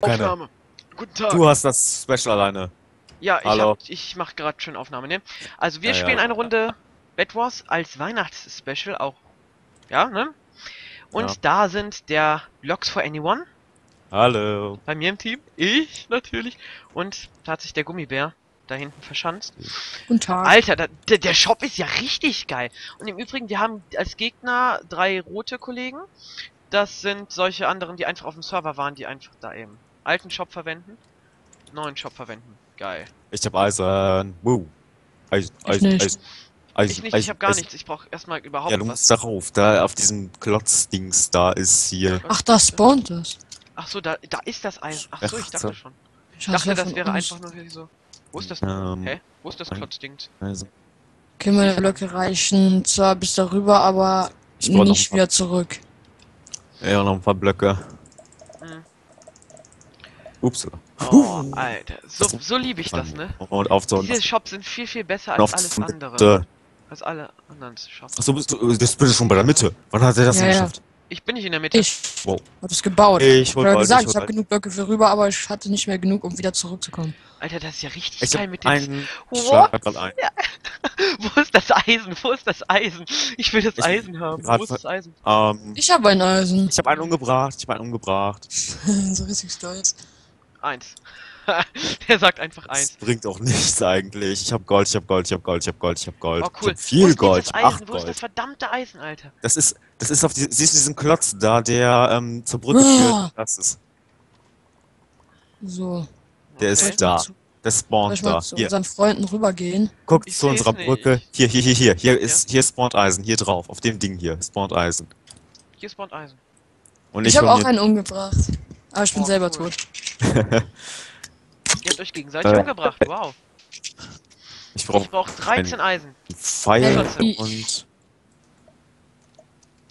Keine. Aufnahme. Guten Tag. Du hast das Special alleine. ja, ich, Hallo. hab, ich mach gerade schon Aufnahme, ne? Also wir Ja, ja. spielen eine Runde Bed Wars als Weihnachtsspecial auch. Ja, ne? Und Ja. da sind der Blocks for Anyone Hallo. bei mir im Team, ich natürlich, und da hat sich der Gummibär da hinten verschanzt. Guten Tag. Alter, da, der, der Shop ist ja richtig geil. Und im Übrigen, wir haben als Gegner drei rote Kollegen. Das sind solche anderen, die einfach auf dem Server waren, die einfach da eben alten Shop verwenden, neuen Shop verwenden. Geil. Ich hab Eisen. Woo. Eisen, Ich Eisen, nicht. Eisen. Eisen, Ich nicht, ich Eisen, habe gar Eisen. nichts. Ich brauche erstmal überhaupt Ja, du was. musst darauf. Da auf diesem Klotzdings da ist hier. Ach, da spawnt es. Ach so, da, da ist das Eisen. Ach so, ich Ach dachte so. schon. Ich dachte, das wäre uns? einfach nur hier so. Wo ist das? Ähm, Hä? Wo ist das Klotzdings? Also, Okay, meine Blöcke reichen zwar bis darüber, aber ich nicht wieder zurück. ja, noch ein paar Blöcke. Ups. Oh, Alter. So, so liebe ich das, ne? Und auf so Diese Shops sind viel, viel besser als alles andere. Als alle anderen Shops. Achso, bist du, das bist du schon bei der Mitte. Wann hat er das Ja, denn ja. geschafft? Ich bin nicht in der Mitte. Ich Wow. hab es gebaut. Ich Ich hol habe bald, gesagt, ich ich habe genug Blöcke für rüber, aber ich hatte nicht mehr genug, um wieder zurückzukommen. Alter, das ist ja richtig Ich geil mit dem. einen What? Ein. Wo ist das Eisen? Wo ist das Eisen? Ich will das Ich- Eisen haben. Wo ist das Eisen? Ähm, Ich habe ein Eisen. ich habe einen umgebracht. Ich habe einen umgebracht. so richtig stolz. Eins. Der sagt einfach Das eins. bringt auch nichts eigentlich. Ich habe Gold, ich habe Gold, ich habe Gold, ich habe Gold, ich habe Gold. Oh Ich cool. hab Wo viel Gold, ich hab acht Eisen? Wo ist das verdammte Eisen, Alter? Das ist, das ist auf die, siehst du diesen Klotz da, der ähm, zur Brücke Ah. führt? Das ist, So. der Okay. ist da. Der spawnt ich da. zu Hier, unseren Freunden rübergehen? guck Ich zu unserer nicht. Brücke. Hier, hier, hier, hier. Hier ist, hier spawnt Eisen. Hier drauf, auf dem Ding hier spawnt Eisen. Hier spawnt Eisen. Und Ich, ich, habe auch einen umgebracht. Aber ich bin Oh, selber cool. tot. Ihr habt euch gegenseitig Äh. umgebracht. Wow. ich Ich brauche brauche 13 Eisen. Pfeil Hey, und.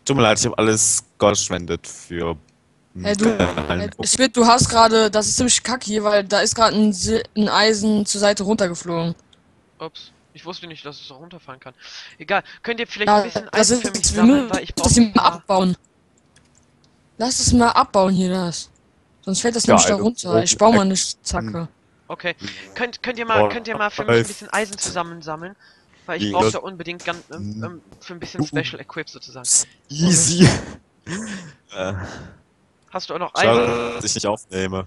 Tut mir leid, ich habe alles Gold verschwendet für. Hey, du. Äh, Spit, du hast gerade, das ist ziemlich kacke hier, weil da ist gerade ein, ein Eisen zur Seite runtergeflogen. Ups. Ich wusste nicht, dass es so runterfahren kann. Egal. Könnt ihr vielleicht Ja, ein bisschen das Eisen ist für mich sammeln? Weil ich das brauche ein mal abbauen. Lass es mal abbauen hier das. Sonst fällt das Ja, nämlich da also, runter. Ich baue mal eine Zacke. Hm. Okay. Könnt, könnt ihr mal, könnt ihr mal für mich ein bisschen Eisen zusammensammeln? Weil ich Die brauche da unbedingt ganz, ähm, Hm. ähm, für ein bisschen Special Equip sozusagen. Easy. äh, Hast du auch noch Eisen? schade, dass ich nicht aufnehme.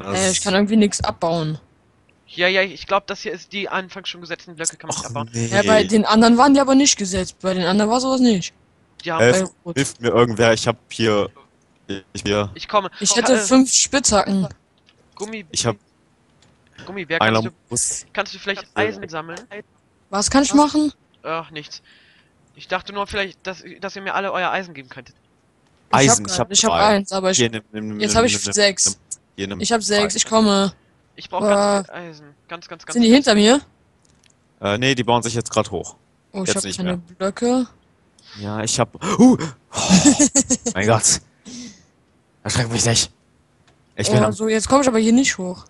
Äh, ich kann irgendwie nichts abbauen. Ja, ja, ich glaube, das hier ist die anfangs schon gesetzten Blöcke, kann man nicht abbauen. nee. Ja, bei den anderen waren die aber nicht gesetzt. Bei den anderen war sowas nicht. Rot. Hilft mir irgendwer, ich hab hier. Ich, hier, ich komme. Ich hätte äh, fünf Spitzhacken. Gummi, ich hab Gummibär, kannst du, muss. kannst du vielleicht Eisen sammeln? Was kann ich machen? Ach, nichts. Ich dachte nur vielleicht, dass, dass ihr mir alle euer Eisen geben könntet. Eisen, ich ich hab, hab ich hab eins, aber ich, Hier, nimm, nimm, jetzt habe ich nimm, sechs. Hier, nimm Ich habe sechs, ich komme. Ich brauche Äh, ganz viel Eisen. Ganz, ganz, ganz Sind die viel. hinter mir? Äh, nee, die bauen sich jetzt gerade hoch. Oh, ich Jetzt habe nicht keine mehr. Blöcke. Ja, ich hab. Uh, oh, mein Gott. Erschreck mich nicht. Ich bin Oh, so, jetzt komme ich aber hier nicht hoch.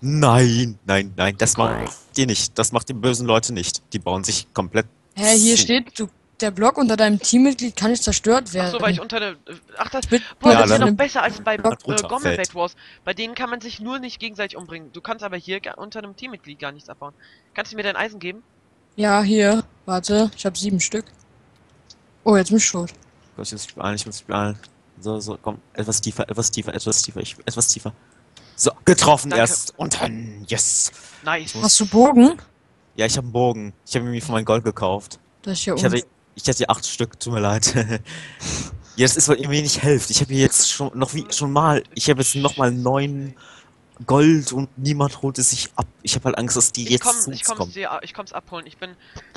Nein, nein, nein, das macht ihr nicht. Das macht die bösen Leute nicht. Die bauen sich komplett. Hä, hier zu. steht, du, der Block unter deinem Teammitglied kann nicht zerstört Ach werden. so, weil ich unter der. Ach, das. Boah, Ja, das ist ja dann- noch besser als bei äh, runterfällt. Gommel Bed Wars. Bei denen kann man sich nur nicht gegenseitig umbringen. Du kannst aber hier unter einem Teammitglied gar nichts abbauen. Kannst du mir dein Eisen geben? Ja, hier. Warte, ich habe sieben Stück. Oh, jetzt bin ich tot. Gott, ich muss mich beeilen, ich muss mich beeilen. So, so, komm. Etwas tiefer, etwas tiefer, etwas tiefer, ich, etwas tiefer. So, getroffen Danke. erst. Und dann, yes. Nice. Hast du Bogen? Ja, ich habe einen Bogen. Ich habe mir von meinem Gold gekauft. Das ist hier Ich hatte, ich hatte acht Stück, tut mir leid. ja, das ist, weil ihr mir nicht helft. Ich habe hier jetzt schon, noch wie, schon mal, ich habe jetzt noch mal neun Gold und niemand holt es sich ab. Ich habe halt Angst, dass die Ich jetzt komm, zu ich kommen. dir, ich komm's abholen. Ich bin,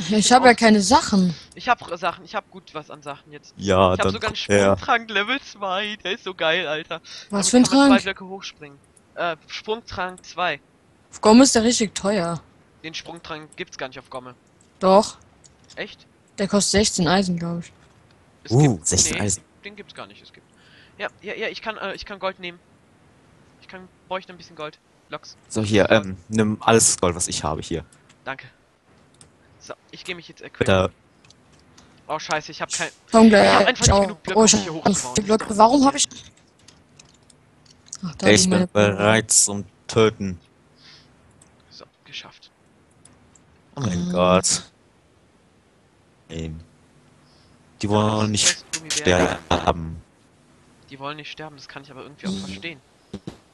Ich habe ja keine Sachen. ich hab Sachen, ich hab gut was an Sachen jetzt. Ja, Ich hab dann sogar einen. Sprungtrank Level 2, der ist so geil, Alter. Was Damit für ein kann man zwei Trank? Blöcke hochspringen. Äh, Sprungtrank 2. Auf Gomme ist der richtig teuer. Den Sprungtrank gibt's gar nicht auf Gomme. Doch. Echt? Der kostet 16 Eisen, glaube ich. Es Uh, 16 nee, Eisen. Den gibt's gar nicht, es gibt. Ja, ja, ja, ich kann, äh, ich kann Gold nehmen. Ich kann, bräuchte ein bisschen Gold. Loks, So, hier, ähm, nimm alles Gold, was ich habe hier. danke. So, ich gehe mich jetzt equippen. Bitte. Oh scheiße, ich hab kein. Komm Ich hab einfach nicht auch. genug Blöcke, oh, um ich hier hab hochzubauen. Blöcke. Warum habe ich. Ach, da ich bin meine bereit zum Töten. So, geschafft. Oh mein Ah. Gott. Ey. Die wollen nicht sterben. Die wollen nicht sterben, das kann ich aber irgendwie auch verstehen.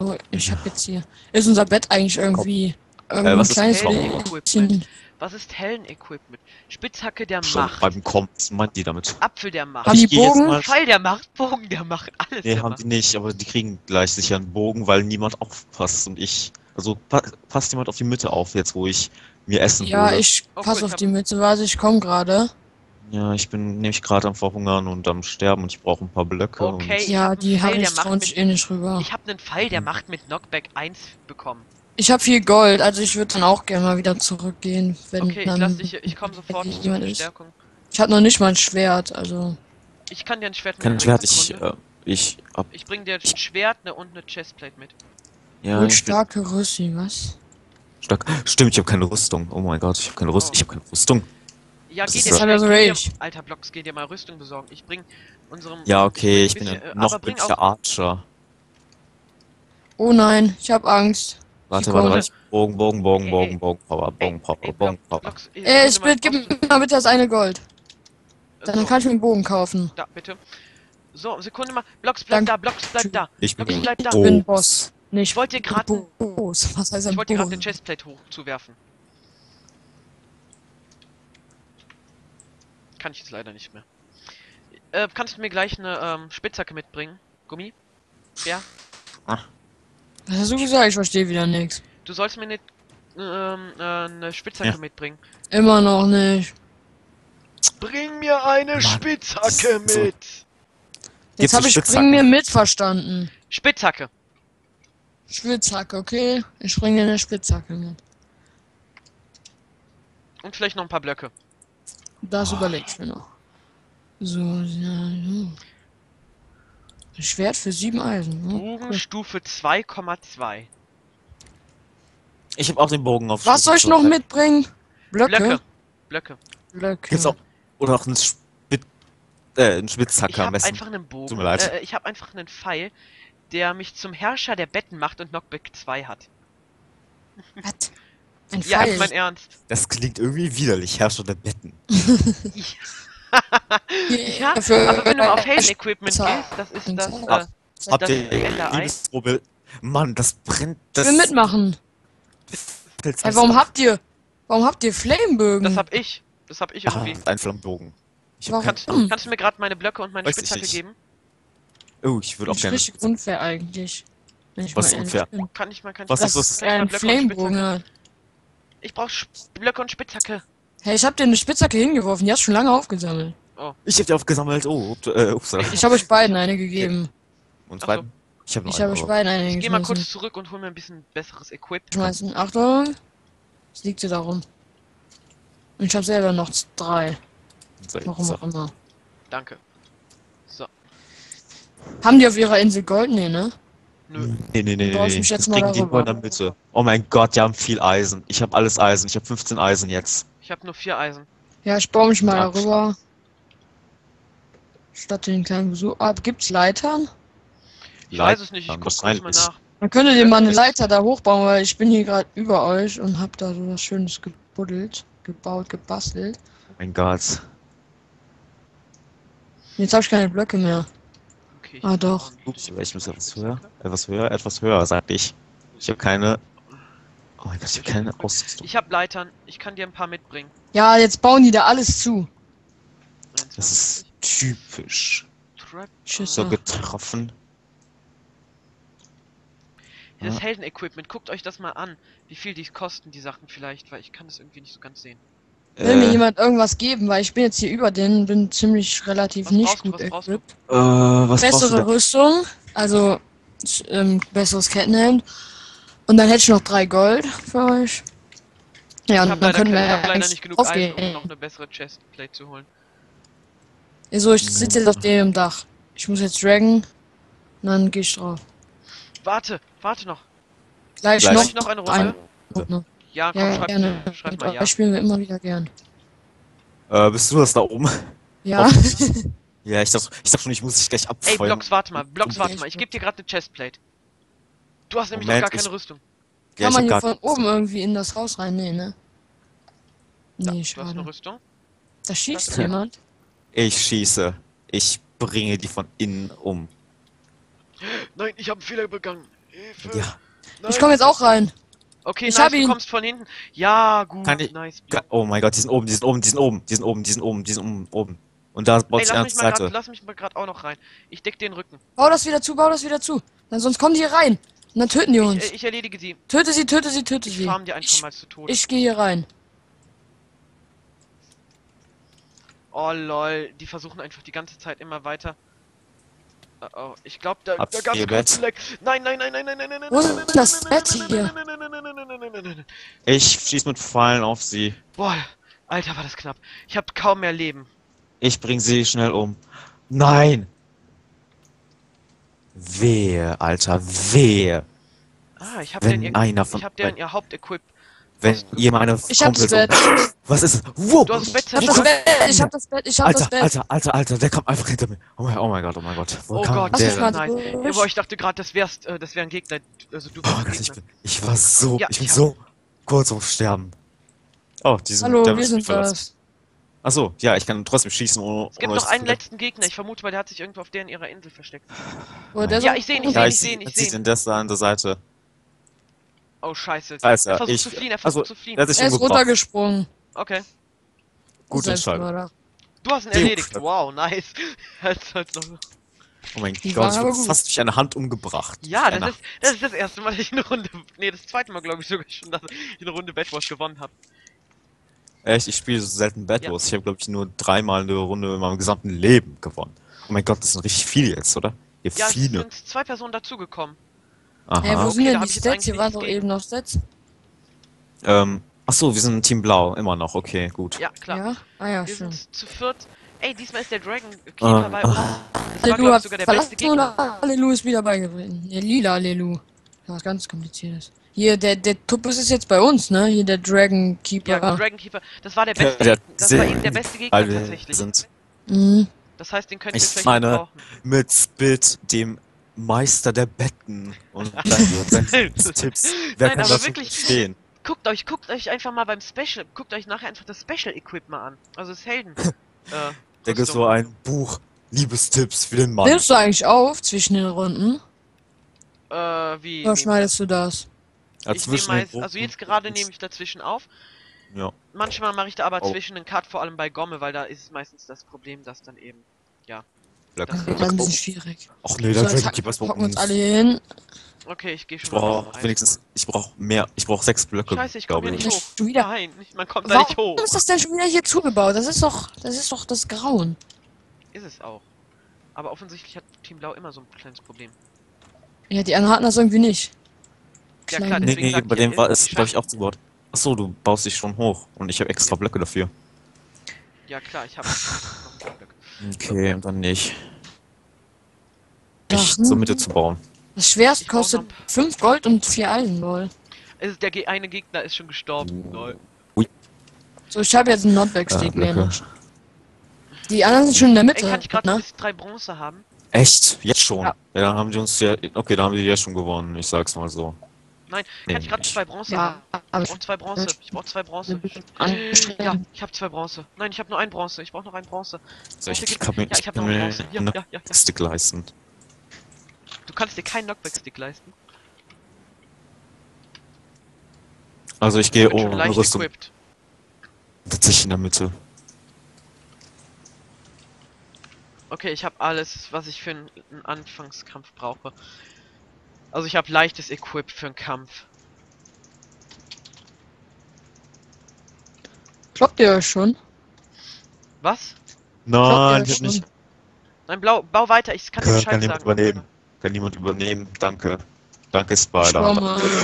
Oh, ich hab jetzt hier. Ist unser Bett eigentlich irgendwie. Äh, was ist bisschen. Was ist Hellen-Equipment? Spitzhacke der Schon Macht. beim Kommen, was meinen die damit? Apfel der Macht. Haben die Bogen? mal- Pfeil der Macht, Bogen der Macht, alles Nee, der haben Macht. die nicht, aber die kriegen gleich sicher einen Bogen, weil niemand aufpasst und ich. Also pa passt jemand auf die Mitte auf, jetzt wo ich mir Essen Ja, hole. ich Oh, pass cool, ich auf hab- die Mitte, warte, ich komm gerade. Ja, ich bin nämlich gerade am Verhungern und am Sterben und ich brauche ein paar Blöcke. Okay. Ich Ja, hab die habe der ich mit- sich eh nicht rüber. Ich habe einen Pfeil der Macht mit Knockback 1 bekommen. Ich habe viel Gold, also ich würde dann auch gerne mal wieder zurückgehen, wenn Okay, ich dann. lass dich, ich komme sofort zur jemand ist. Verstärkung. Ich habe noch nicht mal ein Schwert, also. Ich kann dir ein Schwert Und kein Schwert, ich, äh, ich hab. Ich bring dir ein Schwert ne, und eine Chestplate mit. Ja, ich bin starke Rüssi, was? stark. Stimmt, ich habe keine Rüstung. Oh mein Gott, ich habe keine Rüstung. Oh. Ich habe keine Rüstung. Ja, Das geh ist dir so- schnell, Also Rage. Alter Blocks, geh dir mal Rüstung besorgen. Ich bring unserem... Ja, okay, ich bin bisschen, äh, noch auch, Archer. Oh nein, ich habe Angst. Warte, warte, warte. Bogen, Bogen, Bogen, Ey, Bogen, ey. Bogen, Power, Bogen, Power, ey, Bogen, Power. Blocks, äh, Äh, Sekunde mal, Split, gib mir mal bitte das eine Gold. Dann so, kann ich mir einen Bogen kaufen. Da, bitte. So, Sekunde mal. Blocks, bleib da, Blocks, bleib da. Ich Blocks, bin. bleib da. Ich bin Boss. Nee, Ich wollte dir gerade Boss. Was heißt ich ein wollte dir gerade eine Chestplate hochzuwerfen. Kann ich jetzt leider nicht mehr. Äh, kannst du mir gleich eine ähm, Spitzhacke mitbringen? Gummi? Ja? Was hast du gesagt? Ich verstehe wieder nichts. Du sollst mir eine, ähm, äh, eine Spitzhacke Ja. mitbringen. Immer noch nicht. Bring mir eine Spitzhacke so- mit! Jetzt Gibt's habe ich? Bring mir mit verstanden. Spitzhacke! Spitzhacke, okay? Ich bringe dir eine Spitzhacke mit. Und vielleicht noch ein paar Blöcke. Das Oh. überleg ich mir noch. So, ja, ja. Ein Schwert für sieben Eisen. ne? Bogenstufe 2,2. Ich habe auch den Bogen auf. Was soll ich noch mitbringen? Blöcke? Blöcke. Blöcke. Blöcke. Gibt's auch. Oder auch einen Spit. Äh, einen Ich Spitzhacker am habe einfach einen Bogen. Tut mir leid. Äh, ich habe einfach einen Pfeil, der mich zum Herrscher der Betten macht und Knockback 2 hat. Was? Ein Ja, Pfeil. ist mein Ernst. Das klingt irgendwie widerlich, Herrscher der Betten. Ja, Dafür- aber wenn du mal auf Helden-Equipment Zahl. gehst, das ist das. Äh, Habt das ihr. Liebesprobe? Mann, das brennt. Ich Das will mitmachen. Hey, warum habt ihr, warum habt ihr Flamebögen? das hab ich. Das hab ich Ja, irgendwie. ein Flammenbogen. Ich hab Warum? Kannst, kannst du mir gerade meine Blöcke und meine Weiß ich Spitzhacke geben? oh, ich würde auch Das ist gerne. richtig unfair eigentlich. Wenn ich Was mal ist unfair? bin. Kann ich mal, kann ich Was ist Das ich ein Blöcke und Flamebogen. Spitzhacke? hat. Ich brauch Sch- Blöcke und Spitzhacke. Hey, ich hab dir eine Spitzhacke hingeworfen, die hast du schon lange aufgesammelt. Ich hab die aufgesammelt. Oh, ups, äh, ups. Ich habe euch beiden eine gegeben. Und Ach zwei. so. Ich habe noch Ich habe eine, euch aber- beiden eine Ich geh mal kurz zurück und hol mir ein bisschen besseres Equip. Schmeißen. Achtung. Es liegt dir darum. Und ich habe selber noch drei. So, Warum so. auch immer. Danke. So. Haben die auf ihrer Insel Gold? Nee, ne? Nö. Nee, nee, nee, nee. ich nee. mich jetzt Das mal kriegen die nur in der Mitte. Oh mein Gott, die haben viel Eisen. Ich habe alles Eisen. Ich habe 15 Eisen jetzt. Ich habe nur vier Eisen. Ja, ich baue mich mal Ja. darüber. Statt den kleinen Besuch. Ah, gibt's Leitern? Ich Leid- weiß es nicht, ich Ja, guck kurz mal nach. Man könnte dir mal eine Leiter da hochbauen, weil ich bin hier gerade über euch und hab da so was Schönes gebuddelt, gebaut, gebastelt. Oh mein Gott. Jetzt habe ich keine Blöcke mehr. Ah, hab doch. Ups, ich muss etwas höher. Etwas höher, etwas höher, sagte ich. Ich habe keine. Oh mein Gott, ich habe keine Ausrüstung. Ich hab Leitern, ich kann dir ein paar mitbringen. Ja, jetzt bauen die da alles zu. Das ist typisch. Tschüss. So getroffen. Das. Helden-Equipment, guckt euch das mal an. Wie viel die kosten, die Sachen vielleicht, weil ich kann das irgendwie nicht so ganz sehen. Will mir Äh, jemand irgendwas geben, weil ich bin jetzt hier über den, bin ziemlich relativ Was nicht gut equipped. äh, Bessere? Rüstung, also ähm, besseres Kettenhemd. Und dann hätte ich noch drei Gold für euch. Ja, und dann leider, können wir ich hab leider eigentlich nicht genug Eisen, aufgehen. um noch eine bessere Chestplate zu holen. So, ich sitze jetzt auf dem Dach. Ich muss jetzt Dragon. Und dann gehe ich drauf. Warte, warte noch. Gleich, Gleich. Noch. noch eine Ein- Runde? Runde. Ja, komm, Ja, schreib, gerne. schreib mal ja. spielen wir immer wieder gern. Äh, bist du das da oben? Ja. Ja, ich dachte, ich dachte schon, ich muss dich gleich Ey, abfeuern. Blocks, warte mal, Blocks, warte ich mal. Ich bin- geb dir gerade eine Chestplate. Du hast nämlich Moment, noch gar ich- keine Rüstung. Ja, Kann ich man hier von oben irgendwie in das Haus rein? Nee, ne? Ja, Nee, du hast eine schade. Rüstung. Da schießt jemand. Ich schieße. Ich bringe die von innen um. Nein, ich habe einen Fehler begangen. Hilfe. Ja. Nein. Ich komme jetzt auch rein. Okay, Ich nice, hab du ihn. kommst von hinten. Ja, gut, Kann ich- nice. Oh mein Gott, die sind oben, die sind oben, die sind oben, die sind oben, die sind oben, die sind oben, oben. Und da baut sich lass eine mich, mal grad, Seite. lass mich mal gerade auch noch rein. Ich deck den Rücken. Bau das wieder zu, bau das wieder zu. Dann sonst kommen die hier rein. Und dann töten die uns. Ich, ich erledige sie. Töte sie, töte sie, töte Ich sie. farm dir einfach Ich, mal zu Tode. ich gehe hier rein. Oh lol, die versuchen einfach die ganze Zeit immer weiter. Oh, oh, ich glaube, ihr kurz Bett? ein Leck. Nein, nein, nein, nein, nein, nein, nein, nein. Nein, das nein, Bett nein, hier? nein, nein, nein, nein, nein, nein, nein, nein, nein, nein, nein. Ich schieße mit Pfeilen auf sie. Boah, Alter, war das knapp. Ich hab kaum mehr Leben. Ich bring sie schnell um. Nein! Wehe, Alter, wehe. Ah, ich hab Wenn den ihr, einer von- ich hab den ihr Hauptequip. Wenn ihr meine Ich hab das Bett. Was ist es? Wow! Du hast das Bett Ich hab das. Bett, ich hab das Bett, ich hab das Alter, Bett. Alter, Alter, Alter, der kommt einfach hinter mir. Oh mein, oh mein Gott, oh mein Gott. Wo Oh Gott, der denn? nice. Boah, ich dachte gerade, das wärst, äh, das wär ein Gegner. Also du Oh mein Gott, ich, bin, ich war so, Ja, ich bin hab- so kurz vorm Sterben. Oh, die sind, Hallo, der wir ist sind das. Achso, ja, ich kann trotzdem schießen, ohne. Es gibt ohne noch einen letzten Gegner. Ich vermute mal, der hat sich irgendwo auf deren ihrer Insel versteckt. Oh, der Ja, ich seh ihn, ich Ja, seh ich ich sehe seh ihn, ich ich seh seh ihn. den Desta an der Seite. Oh scheiße. Scheiße, er versucht ich- zu fliehen, er versucht also, zu fliehen. Hat sich Er ist runtergesprungen. Okay. Gut entscheidend. Selbstmörder. Du hast ihn erledigt. Wow, nice. Noch... Oh mein Die Gott, ich wurde fast durch eine Hand umgebracht. Ja, das ist, das ist das erste Mal, dass ich eine Runde, nee, das zweite Mal glaube ich sogar schon, dass ich eine Runde Bedwars gewonnen habe. Echt, ich spiele so selten Bad Wars. Ich habe, glaube ich, nur dreimal eine Runde in meinem gesamten Leben gewonnen. Oh mein Gott, das sind richtig viele jetzt, oder? Hier Ja, es viele. sind zwei Personen dazugekommen. Aha. Hey, wo okay, sind denn die ich jetzt Stats? Hier nichts doch eben noch Stats. Ähm, ach so, wir sind Team Blau, immer noch. Okay, gut. Ja, klar. Ja? Ah ja, Wir schön. sind zu viert. Ey, diesmal ist der Dragon Keeper Ah, bei uns. Das war, hat sogar der beste Gegner. oder Lelu ist wieder beigetreten? Ne, lila Lelu. Ja, was ganz kompliziertes. Hier, der, der Tuppus ist jetzt bei uns, ne? Hier der Dragon Keeper. Ja, Dragon Keeper. Das war der Ja, beste, der- das war eben der beste Gegner tatsächlich. sind Mhm. Das heißt, den könnt ihr Ich vielleicht meine- gebrauchen. mit Spit, dem Meister der Betten. Und dann Tipps. Wer Nein, kann aber das wirklich- verstehen? Guckt euch, guckt euch einfach mal beim Special, guckt euch nachher einfach das Special Equip mal an. Also das Helden. äh, Da gibt so ein Buch, Liebestipps für den Mann. Nimmst du eigentlich auf zwischen den Runden? Äh, wie? Oder schneidest du das? Dazwischen meist, den also jetzt gerade nehme ich dazwischen auf. Ja. Manchmal mache ich da aber Oh. zwischen einen Cut, vor allem bei Gomme, weil da ist meistens das Problem, dass dann eben. Black, Black, Das ein oh. bisschen schwierig. Ach nee, So, der jetzt Dragon Keeper ist bei hocken wir uns alle hin. Okay, ich gehe Ich schon mal. brauche wenigstens, ich brauche mehr, ich brauche sechs Blöcke, Scheiße, ich komme glaube hier ich. nicht hoch. Schon wieder. Nein, nicht- man kommt da nicht hoch. Warum ist das denn schon wieder hier zugebaut? Das ist doch, das ist doch das Grauen. Ist es auch. Aber offensichtlich hat Team Blau immer so ein kleines Problem. Ja, die anderen hatten das irgendwie nicht. Ja, Klein. klar, Nee, deswegen nee, sag bei ich, dem war es, glaube ich, auch zugebaut. Ach so, du baust dich schon hoch und ich habe extra Blöcke dafür. Ja, klar, ich habe. Okay, und dann nicht. Ach, Mich hm. zur Mitte zu bauen. Das schwerste Ich kostet noch- 5 Gold und 4 Eisenball. Es, der ge- eine Gegner ist schon gestorben. Lol. So, ich habe jetzt einen Notback-Stick Ja, mehr. Noch. Die anderen sind schon in der Ey, Mitte. kann ich gerade ne? drei Bronze haben? Echt? Jetzt schon? Ja. Ja. dann haben die uns ja. Okay, dann haben die ja schon gewonnen, ich sag's mal so. Nein, kann ich gerade zwei Bronze Ja, haben? Ich ich brauche zwei Bronze. Ich brauche zwei Bronze. Ja, ich habe zwei Bronze. Nein, ich habe nur ein Bronze. Ich brauche noch ein Bronze. Also ich, ich kann mir, ja, ich ich hab kann noch einen Bronze. Ja, ja, ja, ja. Stick leisten. Du kannst dir keinen Knockback-Stick leisten. Also ich Ich gehe ohne leicht Rüstung. equipped. Tatsächlich in der Mitte. Okay, ich habe alles, was ich für einen Anfangskampf brauche. Also ich habe leichtes Equip für einen Kampf. Kloppt ihr euch schon? Was? Nein, ich hab nicht. Nein, blau, bau weiter. Ich kann dir Kann, Bescheid kann niemand sagen. übernehmen. Kann niemand übernehmen. Danke. Danke, Ich Spider.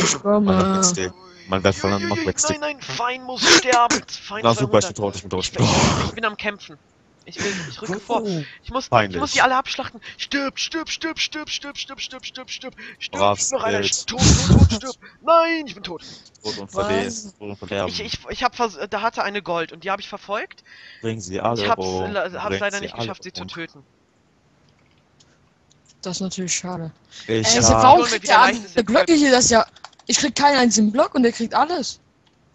ich Mein. Knockback-Stick. Mein wertvoller Nein, nein, Fein muss sterben. Fein Na super, ich 200. bin tot, ich bin tot. Ich, ich, ich bin am Kämpfen. Ich will, ich rücke vor. Ich muss, ich muss die alle abschlachten. Stirb, stirb, stirb, stirb, stirb, stirb, stirb, stirb, stirb, stirb. Braves Noch einer. Bild. Tot, tot, tot, stirb. Nein, ich bin tot. Tot und verderben. Ich, ich, ich hab vers da hatte eine Gold und die habe ich verfolgt. Bringen sie alle Ich hab's, um. le- hab's leider nicht geschafft, sie zu um. töten. Das ist natürlich schade. Ich Ey, hab- warum kriegt der Blöcke hier das ja? Ich krieg keinen einzigen Block und der kriegt alles.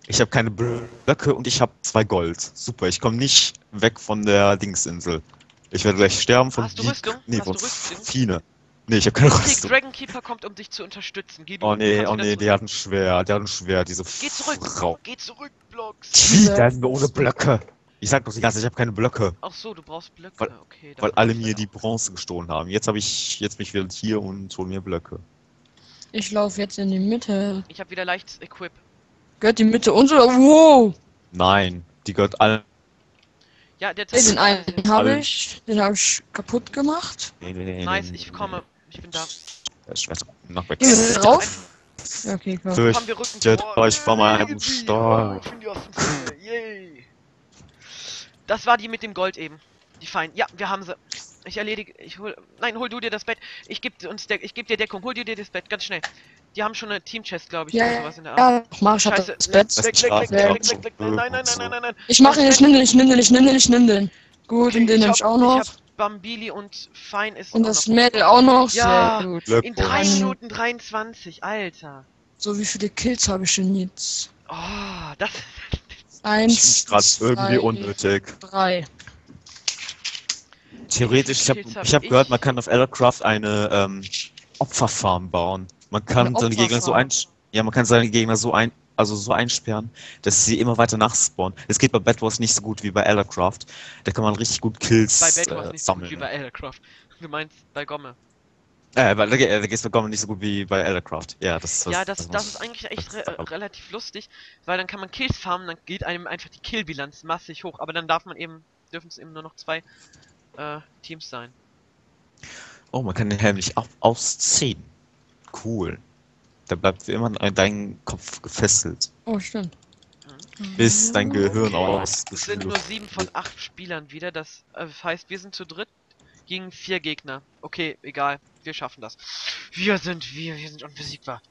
Ich habe keine Blöcke und ich habe zwei Gold. Super, ich komme nicht weg von der Dingsinsel. Ich werde gleich sterben von Hast du Rüstung? Nee, Hast von du Rüstung? Fine. Nee, ich habe keine Okay, Rüstung. Dragon Keeper kommt, um dich zu unterstützen. Geh du, Oh nee, oh nee, zurück. der hat ein Schwert, der hat ein Schwert, diese Geh zurück, Frau. geh zurück, Blocks. Wie denn ohne Blöcke? Ich sag doch die ganze Zeit, ich habe keine Blöcke, Ach so, du brauchst Blöcke. Weil- okay. weil alle mir die Bronze gestohlen haben. Jetzt habe ich, jetzt bin ich wieder hier und hol mir Blöcke. Ich laufe jetzt in die Mitte. Ich habe wieder leichtes Equip. Gehört die Mitte uns oder? Wow! Nein, die gehört allen. Ja, der Ey, den einen habe ich, den habe ich kaputt gemacht. Nee, nee, nee, Nice, nee, ich komme. Ich bin da. Das Schwert nach weg. Gehen wir drauf? Okay, klar. Durch. Haben wir Rücken. Jet, Oh, ich war mal ich. Das war die mit dem Gold eben. Die fein. Ja, wir haben sie. Ich erledige. Ich hol. Nein, hol du dir das Bett. Ich geb uns der, ich geb dir Deckung. Hol dir das Bett ganz schnell. Die haben schon eine Team-Chest, glaube ich, Ja, oder ja, sowas in der Art. ja, mach ich hab Scheiße. das Bett. Weg, weg, weg, weg, weg, weg, Nein, nein, nein, nein, nein, nein. Ich mache ihn, ich nimm den, ich nimm den, ich nimm den, ich nimm den. Gut, Okay, und den ich nehme ich auch noch. Ich hab Bambili und Fein ist Und das. Mädel auch noch. Ja. Sehr gut. In drei Glückwunsch. Minuten 23, Alter. So, wie viele Kills habe ich denn jetzt? Oh, das. Ich Eins, bin gerade irgendwie zwei, unnötig. drei. Theoretisch, ich habe hab ich gehört, man kann auf Eldercraft eine ähm, Opferfarm bauen. Man kann Eine seine Gegner so ein, ja, man kann seine Gegner so ein, also so einsperren, dass sie immer weiter nachspawnen. Es geht bei Bad Wars nicht so gut wie bei Eldercraft. Da kann man richtig gut Kills Bei Bad Wars äh, nicht so gut wie bei Eldercraft. Du meinst bei Gomme. äh, bei, da, ge- da geht's bei Gomme nicht so gut wie bei Eldercraft. Ja, das, ja, das, das das ist eigentlich echt re äh, relativ lustig, weil dann kann man Kills farmen, dann geht einem einfach die Killbilanz massig hoch, aber dann darf man eben, dürfen es eben nur noch zwei äh, Teams sein. Oh, man kann den Helm nicht auf, ausziehen. Cool. Da bleibt für immer an deinen Kopf gefesselt, Oh, stimmt. bis dein Gehirn Okay. aus. Es sind nur sieben von acht Spielern wieder, das äh, heißt, wir sind zu dritt gegen vier Gegner. Okay, egal, wir schaffen das. Wir sind wir, wir sind unbesiegbar.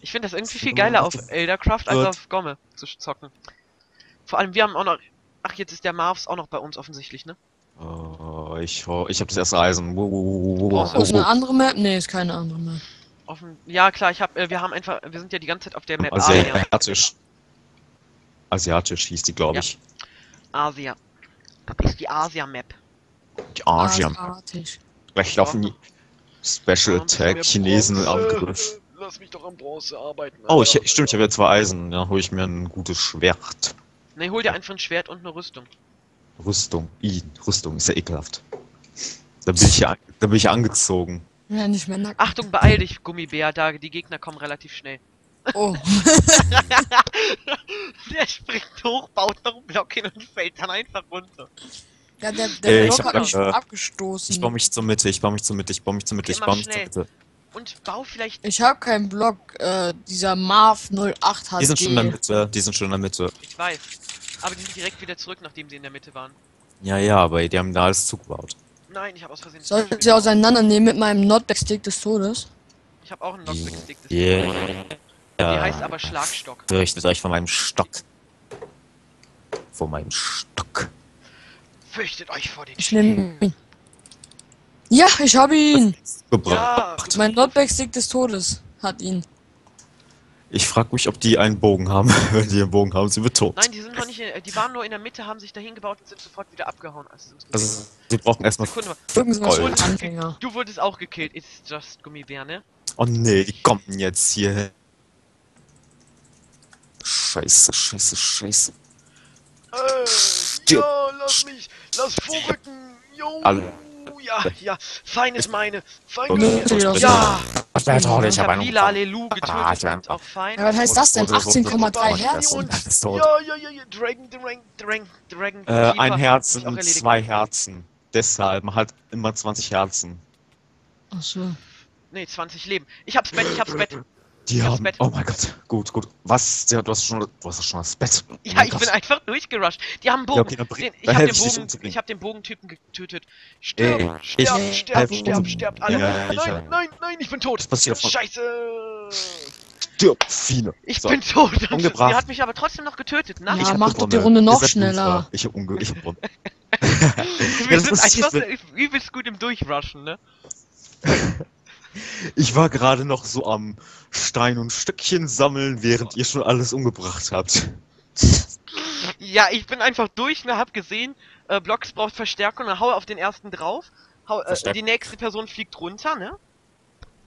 Ich finde das irgendwie viel geiler auf Eldercraft als auf Gomme zu zocken. Vor allem, wir haben auch noch. Ach, jetzt ist der Marvs auch noch bei uns offensichtlich, ne? Oh, ich, ich hab das erste Eisen. Brauchst Oh, wo, eine andere Map? Nee, ist keine andere Map. Offen. Ja, klar, ich hab. Äh, wir haben einfach. Wir sind ja die ganze Zeit auf der Map Asia. Asiatisch. Asiatisch hieß die, glaube ich. Asia. Das ist die Asia-Map. Die Asien. Asiatisch. Gleich laufen die Special Attack Chinesen Angriff. Lass mich doch am Bronze arbeiten. Oh, ich, stimmt, ich habe ja zwei Eisen. Dann hole ich mir ein gutes Schwert. Ne, hol dir einfach ein Schwert und eine Rüstung. Rüstung. I, Rüstung ist ja ekelhaft. Da bin ich ja, da bin ich angezogen. Ja, nicht mehr nackt. Achtung, beeil dich, Gummibär, da die Gegner kommen relativ schnell. Oh. Der springt hoch, baut noch einen Block hin und fällt dann einfach runter. Ja, der, Äh, der ich Block hat mich äh, abgestoßen. Ich baue mich zur Mitte, ich baue mich zur Mitte, ich baue mich zur Mitte, Okay, ich baue mich zur. Mitte. Und bau vielleicht. Ich hab keinen Block. Äh, dieser Marv 08 hat. Die sind schon in der Mitte, die sind schon in der Mitte. Ich weiß. Aber die sind direkt wieder zurück, nachdem sie in der Mitte waren. Ja, ja, aber die haben da alles zugebaut. Nein, ich habe aus Versehen. Soll ich sie auseinandernehmen mit meinem Notback-Stick des Todes? Ich habe auch einen Knockback-Stick. das- Yeah. Die heißt Ja, aber Schlagstock. fürchtet euch von meinem Stock. Vor meinem Stock. Fürchtet euch vor den ihn. Ja, ich habe ihn. Gebracht. Mein Notback-Stick des Todes hat ihn. Ich frage mich, ob die einen Bogen haben. Wenn die einen Bogen haben, sind wir tot. Nein, die sind noch nicht. In, die waren nur in der Mitte, haben sich dahin gebaut und sind sofort wieder abgehauen. Also, gesehen sie brauchen erstmal. Sekunde mal. Du wurdest auch gekillt. It's just Gummibär, ne? Oh nee, die kommen jetzt hier. Scheiße, scheiße, scheiße. Äh, Stirb. ja, lass mich, lass vorrücken. Jo, Alle. Ja, ja, fein ist meine. Fein Und- ist meine. Ja, Ich bin tot, ich hab Lila Lelu getötet Ah, auch fein. Ja, was heißt das denn? Und- und- und- 18,3 und- Herzen. ist tot. Ja, ja, ja, ja, Dragon, Dragon, Dragon, Dragon. Äh, ein. Herzen und zwei Herzen. Deshalb, man hat immer 20 Herzen. Ach so. Nee, 20 Leben. Ich hab's Bett, ich hab's Bett. Die Ich haben. Bett. Oh mein Gott. Gut, gut. Was? Ja, du hast schon, du hast schon das Bett. Oh Ja, ich Gott. bin einfach durchgerusht. Die haben einen Bogen. Ja, okay, den, ich dann hab helf den ich Bogen, ich hab den Bogentypen getötet. Stirb, Ey, sterb, ich sterb, helf sterb, um- sterb, alle. Ja, ich- nein, nein, nein, ich bin tot. Was passiert davon? Scheiße. Stirb, Fiene. Ich So. bin tot. Umgebracht. sie hat mich aber trotzdem noch getötet. Na, Ja, Ich mach doch die. Runde noch schneller. Ich hab, unge ich hab. Wir sind einfach übelst gut im Durchrushen, ne? Ich war gerade noch so am Stein und Stückchen sammeln, während ihr schon alles umgebracht habt. Ja, ich bin einfach durch, ne, hab gesehen, äh, Blocks braucht Verstärkung, dann hau auf den ersten drauf, hau, äh, die nächste Person fliegt runter, ne?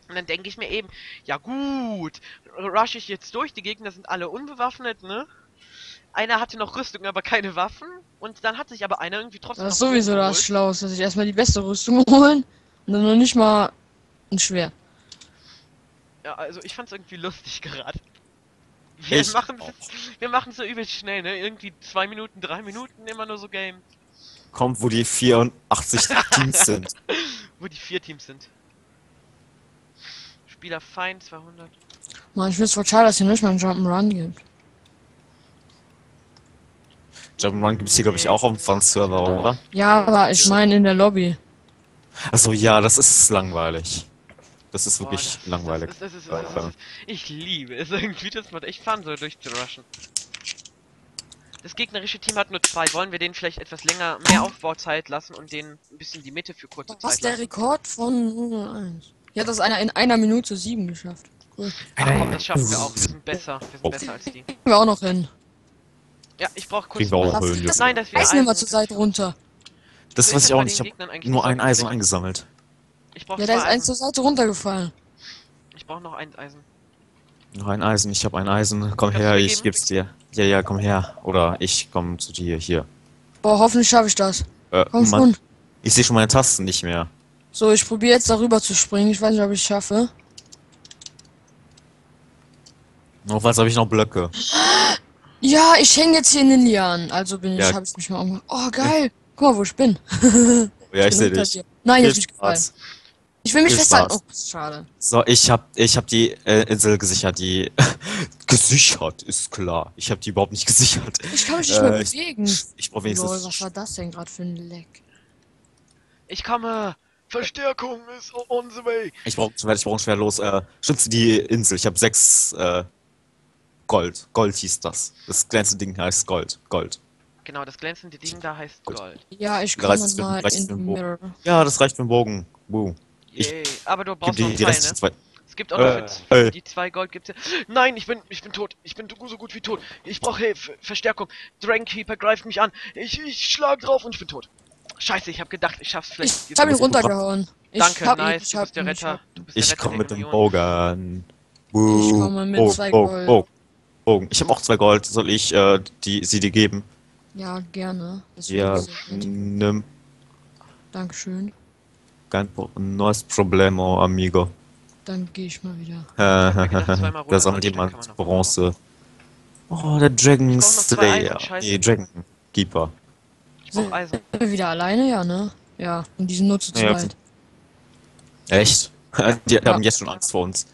Und dann denke ich mir eben, ja gut, rush ich jetzt durch, die Gegner sind alle unbewaffnet, ne? Einer hatte noch Rüstung, aber keine Waffen. Und dann hat sich aber einer irgendwie trotzdem Das ist sowieso das geholt. Schlauste, sich erstmal die beste Rüstung holen und dann noch nicht mal ein Schwert. Ja, also ich fand's irgendwie lustig gerade. Wir Ich machen auch. wir machen so übelst schnell, ne? Irgendwie zwei Minuten, drei Minuten immer nur so Game, Kommt, wo die 84 Teams sind. wo die vier Teams sind. Spieler Feind 200. Mann, ich find's voll schade, dass hier nicht mal einen Jump'n'Run gibt. Jump'n'Run gibt's hier, glaube ich, auch auf dem Fun-Server, oder? Ja, aber ich meine in der Lobby. Achso, ja, das ist langweilig. Das ist Boah, wirklich das- langweilig. Das ist, das ist, das ist, das ist, ich liebe es irgendwie, das macht echt Fun, so durchzurushen. Das gegnerische Team hat nur zwei. Wollen wir denen vielleicht etwas länger, mehr Aufbauzeit lassen und denen ein bisschen die Mitte für kurze Was Zeit der lassen? Rekord von 101? Hier hat das einer in einer Minute sieben geschafft. Cool. Ach komm, das schaffen wir auch. Wir sind besser. Wir sind Oh. besser als die. Kriegen wir auch noch hin. Ja, ich brauche kurz. Kriegen wir auch noch Lass Höhen. das Nein, dass wir Eisen immer zur Seite runter. Das Wer weiß ist ich auch nicht. Ich habe nur ein? Eisen eingesammelt. Ich brauche Ja, da ist eins zur. Seite runtergefallen. Ich brauche noch ein Eisen. Noch ein Eisen, ich habe ein Eisen. Komm Kannst her, ich geb's dir. Ja, ja, komm her. Oder ich komm zu dir hier. Boah, hoffentlich schaffe ich das. Äh, Komm Mann, schon. ich sehe schon meine Tasten nicht mehr. So, ich probiere jetzt darüber zu springen. Ich weiß nicht, ob ich es schaffe. Notfalls habe ich noch Blöcke. Ja, ich hänge jetzt hier in den Lianen. Also bin ich, Ja. habe ich mich mal umgemacht. Oh, geil. Guck mal, wo ich bin. Ja, ich bin sehe dich. dir. Nein, jetzt ich gefallen. Ich will mich festhalten. Oh, schade. So, ich hab, ich hab die äh, Insel gesichert, die gesichert, ist klar. Ich habe die überhaupt nicht gesichert. Ich kann mich nicht mehr Äh, ich- bewegen. Ich brauche Lol, wenigstens. was war das denn gerade für ein Leck? Ich komme! Verstärkung ist on the way! Ich brauche ich brauch schwer los. Äh, schütze die Insel. Ich habe sechs äh, Gold. Gold hieß das. Das kleinste Ding heißt Gold. Gold. Genau, das glänzende Ding da heißt Gut. Gold. Ja, ich für- mal in den. Mirror. Ja, das reicht für den Bogen. Woo. Ich Yay. Aber du brauchst noch die, einen die Teil, ne? zwei. Es gibt auch noch Äh, für äh. die zwei Gold gibt's ja. Nein, ich bin, ich bin tot. Ich bin so gut wie tot. Ich brauche Hilfe, Verstärkung. Dragonkeeper greift mich an. Ich, ich schlag drauf und ich bin tot. Scheiße, ich habe gedacht, ich schaff's vielleicht. Ich hab ihn runtergehauen. Ich Danke, hab ihn, nice, ich du bist der ihn, Retter. Ich, Du bist der Ich komme mit dem. Bogen. Woo. Ich komme mit Bogen, zwei Bogen, Gold. Bogen, Bogen. Ich habe auch zwei Gold. Soll ich äh, die, sie dir geben? ja, gerne. Das wäre Ja, nimm. Dankeschön. Kein Pro neues Problemo, amigo. Dann gehe ich mal wieder. gedacht, zweimal da sammelt jemand. Bronze. Oh, der Dragon Slayer. Nee, Dragon Keeper. Ich brauch Eisen. Sind wir wieder alleine? Ja, ne? Ja. Und die sind nur zu Ja, zweit. Echt? Die Ja. haben jetzt schon Angst vor uns.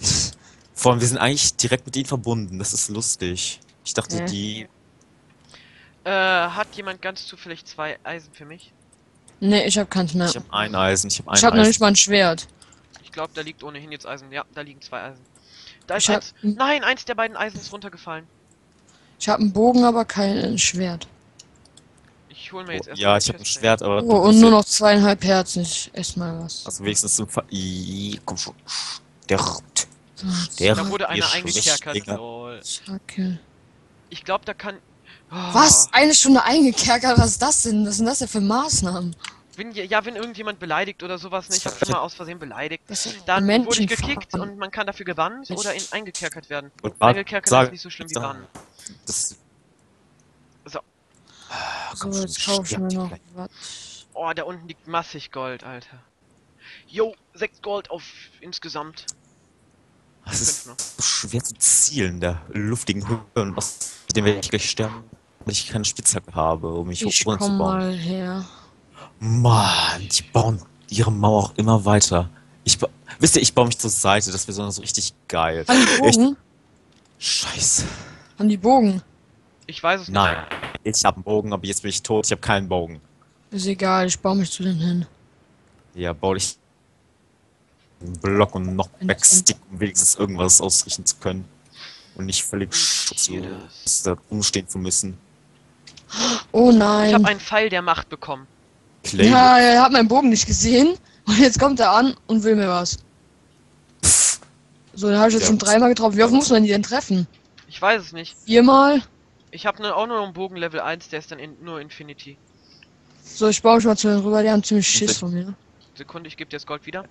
Vor allem, wir sind eigentlich direkt mit ihnen verbunden. Das ist lustig. Ich dachte, Hä? die. Äh, hat jemand ganz zufällig zwei Eisen für mich? Ne, ich hab keins mehr. Ich habe ein Eisen. Ich habe ein Ich hab noch nicht mal ein Schwert. Ich glaube, da liegt ohnehin jetzt Eisen. Ja, da liegen zwei Eisen. Da ist Ich hab, eins. Nein, eins der beiden Eisen ist runtergefallen. ich hab einen Bogen, aber kein Schwert. Ich hol mir jetzt erst ja, ich habe ein Schwert, aber. Oh, und nur noch zweieinhalb Herzen. Ich ess mal was. Also wenigstens zum Ver Ih, Komm schon. Stirbt. Ja, Da wurde einer eingekerkert. Lol. Ich glaube, da kann. Oh, Was? Eine Stunde eingekerkert? Was ist das denn? Was sind das denn für Maßnahmen? Wenn, ja, wenn irgendjemand beleidigt oder sowas, ne, ich habe schon mal aus Versehen beleidigt. Dann wurde ich gekickt und man kann dafür gebannt Ich- oder in, eingekerkert werden. Und Eingekerkert sag- ist nicht so schlimm wie bannen. Das. So. Ah, So, komm schon, jetzt kaufe ich mir noch was. Oh, da unten liegt massig Gold, Alter. Jo, 6 Gold auf insgesamt. Das ist noch. so schwer zu zielen, der luftigen Höhe. Und aus dem werde ich gleich sterben, weil ich keine Spitzhacke habe, um mich Ich hoch komm mal her. Mann, die bauen ihre Mauer auch immer weiter. Ich ba Wisst ihr, ich baue mich zur Seite, das wäre so, so richtig geil. Haben die Bogen? Scheiße. Haben die Bogen? Ich weiß es nicht. Nein. Ich habe einen Bogen, aber jetzt bin ich tot. Ich habe keinen Bogen. Ist egal, ich baue mich zu denen hin. Ja, baue ich einen Block und noch Backstick, um wenigstens irgendwas ausrichten zu können. Und nicht völlig schutzlos da rumstehen zu müssen. Oh Ich nein. habe einen Pfeil der Macht bekommen. Claim. ja, er hat meinen Bogen nicht gesehen. Und jetzt kommt er an und will mir was. So, den habe ich jetzt Ja. schon dreimal getroffen. Wie oft muss man die denn treffen? Ich weiß es nicht. Viermal? Ich habe ne, auch nur einen Bogen Level 1, der ist dann in, nur Infinity. So, ich baue mich mal zu denen rüber. Die haben ziemlich Schiss von mir. Sekunde, ich gebe dir das Gold wieder.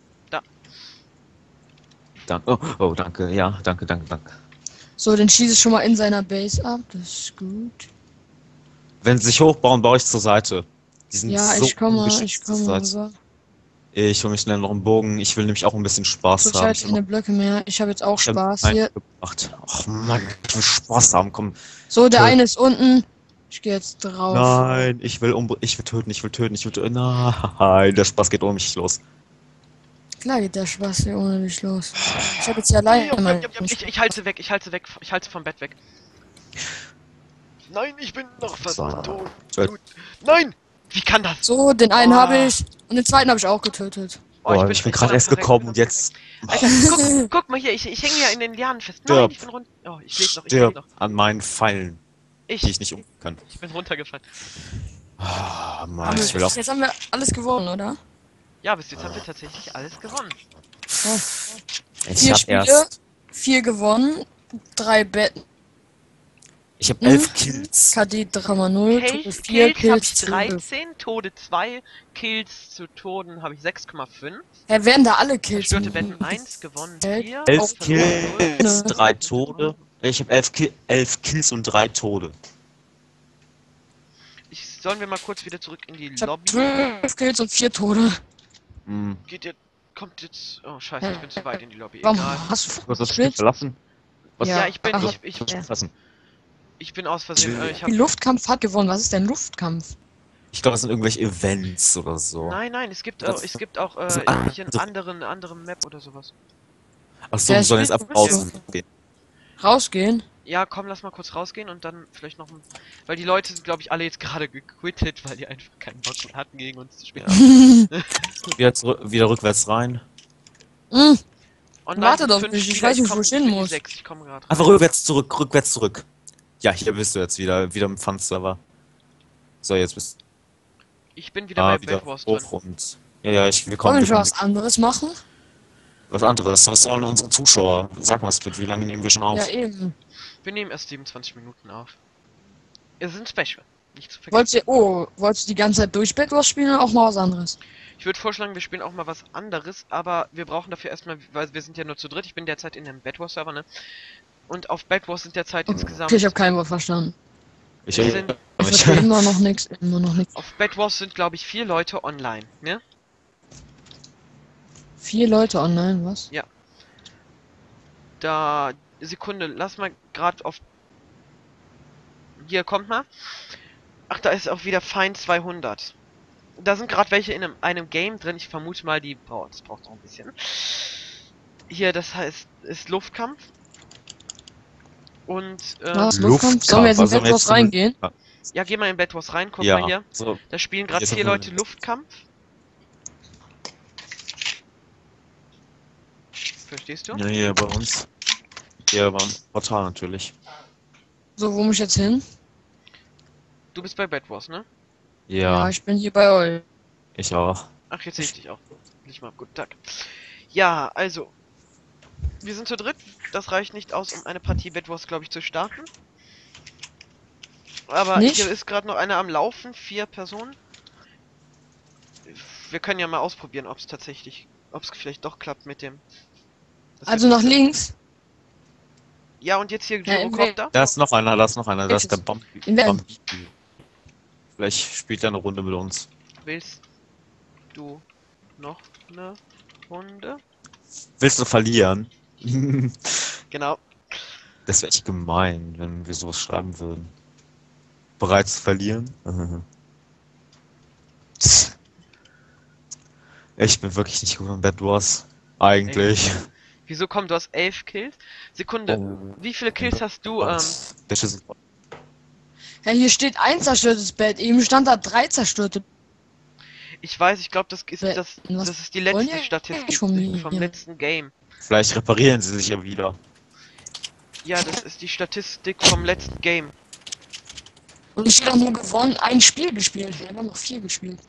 Danke. Oh, oh, danke. Ja, danke, danke, danke. So, den schieße ich schon mal in seiner Base ab. Das ist gut. Wenn sie sich hochbauen, baue ich zur Seite. Die sind Ja, so ich komme, ich komme rüber. Ich hole mich schnell noch einen Bogen. Ich will nämlich auch ein bisschen Spaß ich haben. habe keine Blöcke mehr. Ich habe jetzt auch Ich Spaß hier. Gebracht. Ach man, ich will Spaß haben. Komm. So, der Toll. eine ist unten. Ich gehe jetzt drauf. Nein, ich will um, ich will töten, ich will töten, ich will töten. Nein, der Spaß geht ohne mich los. Klar geht der Spaß hier ohne dich los. Ich habe jetzt hier alleine ja, ich, ich halte sie weg, ich halte weg, ich halte vom Bett weg. Nein, ich bin noch fast So. tot. Gut. Nein! Wie kann das? So, den einen Oh. habe ich. Und den zweiten habe ich auch getötet. Oh, ich bin, gerade erst gekommen und jetzt Alter, guck, guck mal hier, ich, ich hänge ja in den Lianen fest. Nein, Stirb. ich bin runter. Oh, ich lebe noch, ich lebe noch. an meinen Pfeilen, Ich, die ich nicht um kann. ich bin runtergefallen. Ah, Mann, ich will auch. jetzt haben wir alles gewonnen, oder? Ja, bis jetzt haben wir tatsächlich alles gewonnen. Ich Vier Spiele, erst. vier gewonnen, drei Betten, Ich hab Hm? elf Kills. KD 3,0, Kill, Tote 4, Kills habe Kills ich 2. 13, Tode 2, Kills zu Toten habe ich 6,5. Hä, werden da alle Kills? Zerstörte Betten 1, gewonnen Elf- 4. Elf verloren null. Kills, drei Tode. Ich hab elf, Ki elf Kills und drei Tode. Ich, sollen wir mal kurz wieder zurück in die Ich Lobby? 12 Kills und 4 Tode. Hm. Geht ihr. Kommt jetzt. Oh scheiße, ich bin zu weit in die Lobby. Warum Egal. hast du Du hast das Spiel verlassen? Was? Ja, ich bin. Ach, Ich, ich, Was ja. Ich bin aus Versehen. Äh, ich hab, Die Luftkampf hat gewonnen. Was ist denn Luftkampf? Ich glaube, das sind irgendwelche Events oder so. nein, nein, es gibt, Das- auch, es gibt auch äh, irgendwelche das- anderen, anderen Map oder sowas. Achso, wir sollen jetzt einfach raus gehen. Rausgehen? Ja, komm, lass mal kurz rausgehen und dann vielleicht noch. ein- Weil die Leute sind, glaube ich, alle jetzt gerade gequittet, weil die einfach keinen Bock mehr hatten, gegen uns zu spielen. Wieder, zurück, wieder rückwärts rein. Online Warte doch ich weiß nicht, wo ich hin muss. Sechs. Ich komme gerade. Einfach rückwärts zurück, rückwärts zurück. Ja, hier bist du jetzt wieder, wieder im Fun-Server. So, jetzt bist Ich bin wieder ah, bei wieder Bad Wars drin. und... Ja, ja, ich, wir wollen kommen. wir Wir was anderes machen? was anderes. Was sollen unsere Zuschauer? Sag mal, Split, wie lange nehmen wir schon auf? Ja, eben. Wir nehmen erst 27 Minuten auf. Es sind Special. Nicht zu vergessen. Wolltest du, oh, wolltest du die ganze Zeit durch Bad Wars spielen oder auch mal was anderes? Ich würde vorschlagen, wir spielen auch mal was anderes, aber wir brauchen dafür erstmal, weil wir sind ja nur zu dritt, ich bin derzeit in einem Bad Wars Server, ne? Und auf Bad Wars sind derzeit insgesamt. Okay, ich habe kein Wort verstanden. Ich, ich, sind, Ich immer noch nichts, immer noch nichts. auf Bad Wars sind, glaube ich, vier Leute online, ne? Vier Leute online, was? Da. Sekunde, lass mal gerade auf. Hier, kommt mal. Ach, da ist auch wieder Feind 200. Da sind gerade welche in einem, einem Game drin. Ich vermute mal, die. Oh, das braucht noch ein bisschen. Hier, das heißt, ist Luftkampf. Und, äh, Was? Luftkampf, Luftkampf? Sollen wir jetzt in also Bad Wars reingehen? ja, geh mal in Bad Wars rein, guck mal hier. ja, so. Da spielen gerade vier Leute Luftkampf. Verstehst du? Ja, hier bei uns. Hier beim Portal natürlich. So, wo muss ich jetzt hin? Du bist bei Bad Wars, ne? Ja, Ja, ich bin hier bei euch. ich auch. Ach, jetzt sehe ich dich auch. Nicht mal. Guten Tag. Ja, also. Wir sind zu dritt. Das reicht nicht aus, um eine Partie Bad Wars, glaube ich, zu starten. Aber Nicht? hier ist gerade noch einer am Laufen. Vier Personen. Wir können ja mal ausprobieren, ob es tatsächlich, ob es vielleicht doch klappt mit dem. Das Also nach links. Ja, und jetzt hier Ja, Gyrocopter. Da ist noch einer, da ist noch einer, da ist der welchem? Bambi. Vielleicht spielt er eine Runde mit uns. Willst du noch eine Runde? Willst du verlieren? Genau. Das wäre echt gemein, wenn wir sowas schreiben würden. Bereit zu verlieren? Ich bin wirklich nicht gut in Bad Wars. Eigentlich. Wieso kommt du hast elf Kills? Sekunde. Oh. Wie viele Kills hast du? Ähm, Ja, hier steht ein zerstörtes Bett. Eben stand da drei zerstörte. ich weiß, ich glaube, das ist das, das ist die letzte Statistik vom letzten Game. Vielleicht reparieren sie sich ja wieder. Ja, das ist die Statistik vom letzten Game. Und ich habe nur gewonnen, ein Spiel gespielt. Wir haben noch vier gespielt.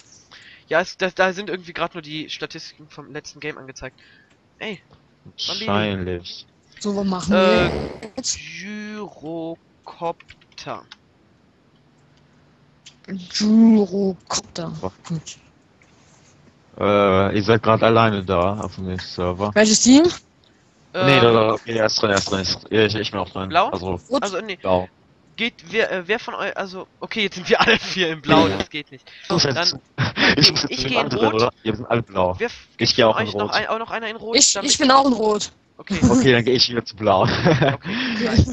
Ja, es, das, da sind irgendwie gerade nur die Statistiken vom letzten Game angezeigt. Ey, Wahrscheinlich. So, was machen Äh, wir jetzt? Gyrocopter. Gyrocopter. Gut. Äh, ihr seid gerade alleine da auf dem Server. Welches Team? Äh, nee, da, da, okay, er ist drin, er ist drin. Ich, ich bin auch drin. Blau? Also, Rot. Also, nee, blau. geht, wer, äh, wer von euch, also, okay, jetzt sind wir alle vier in Blau, das geht nicht. Du Dann- ich geh- muss jetzt ich zu geh dem in anderen, Rot. oder? Ihr sind alle blau. Wer, Ich gibt's geh von auch in euch noch, Rot. ein, auch noch einer in Rot? Ich, ich bin auch in Rot. Okay, Okay, dann gehe ich wieder zu blau. okay.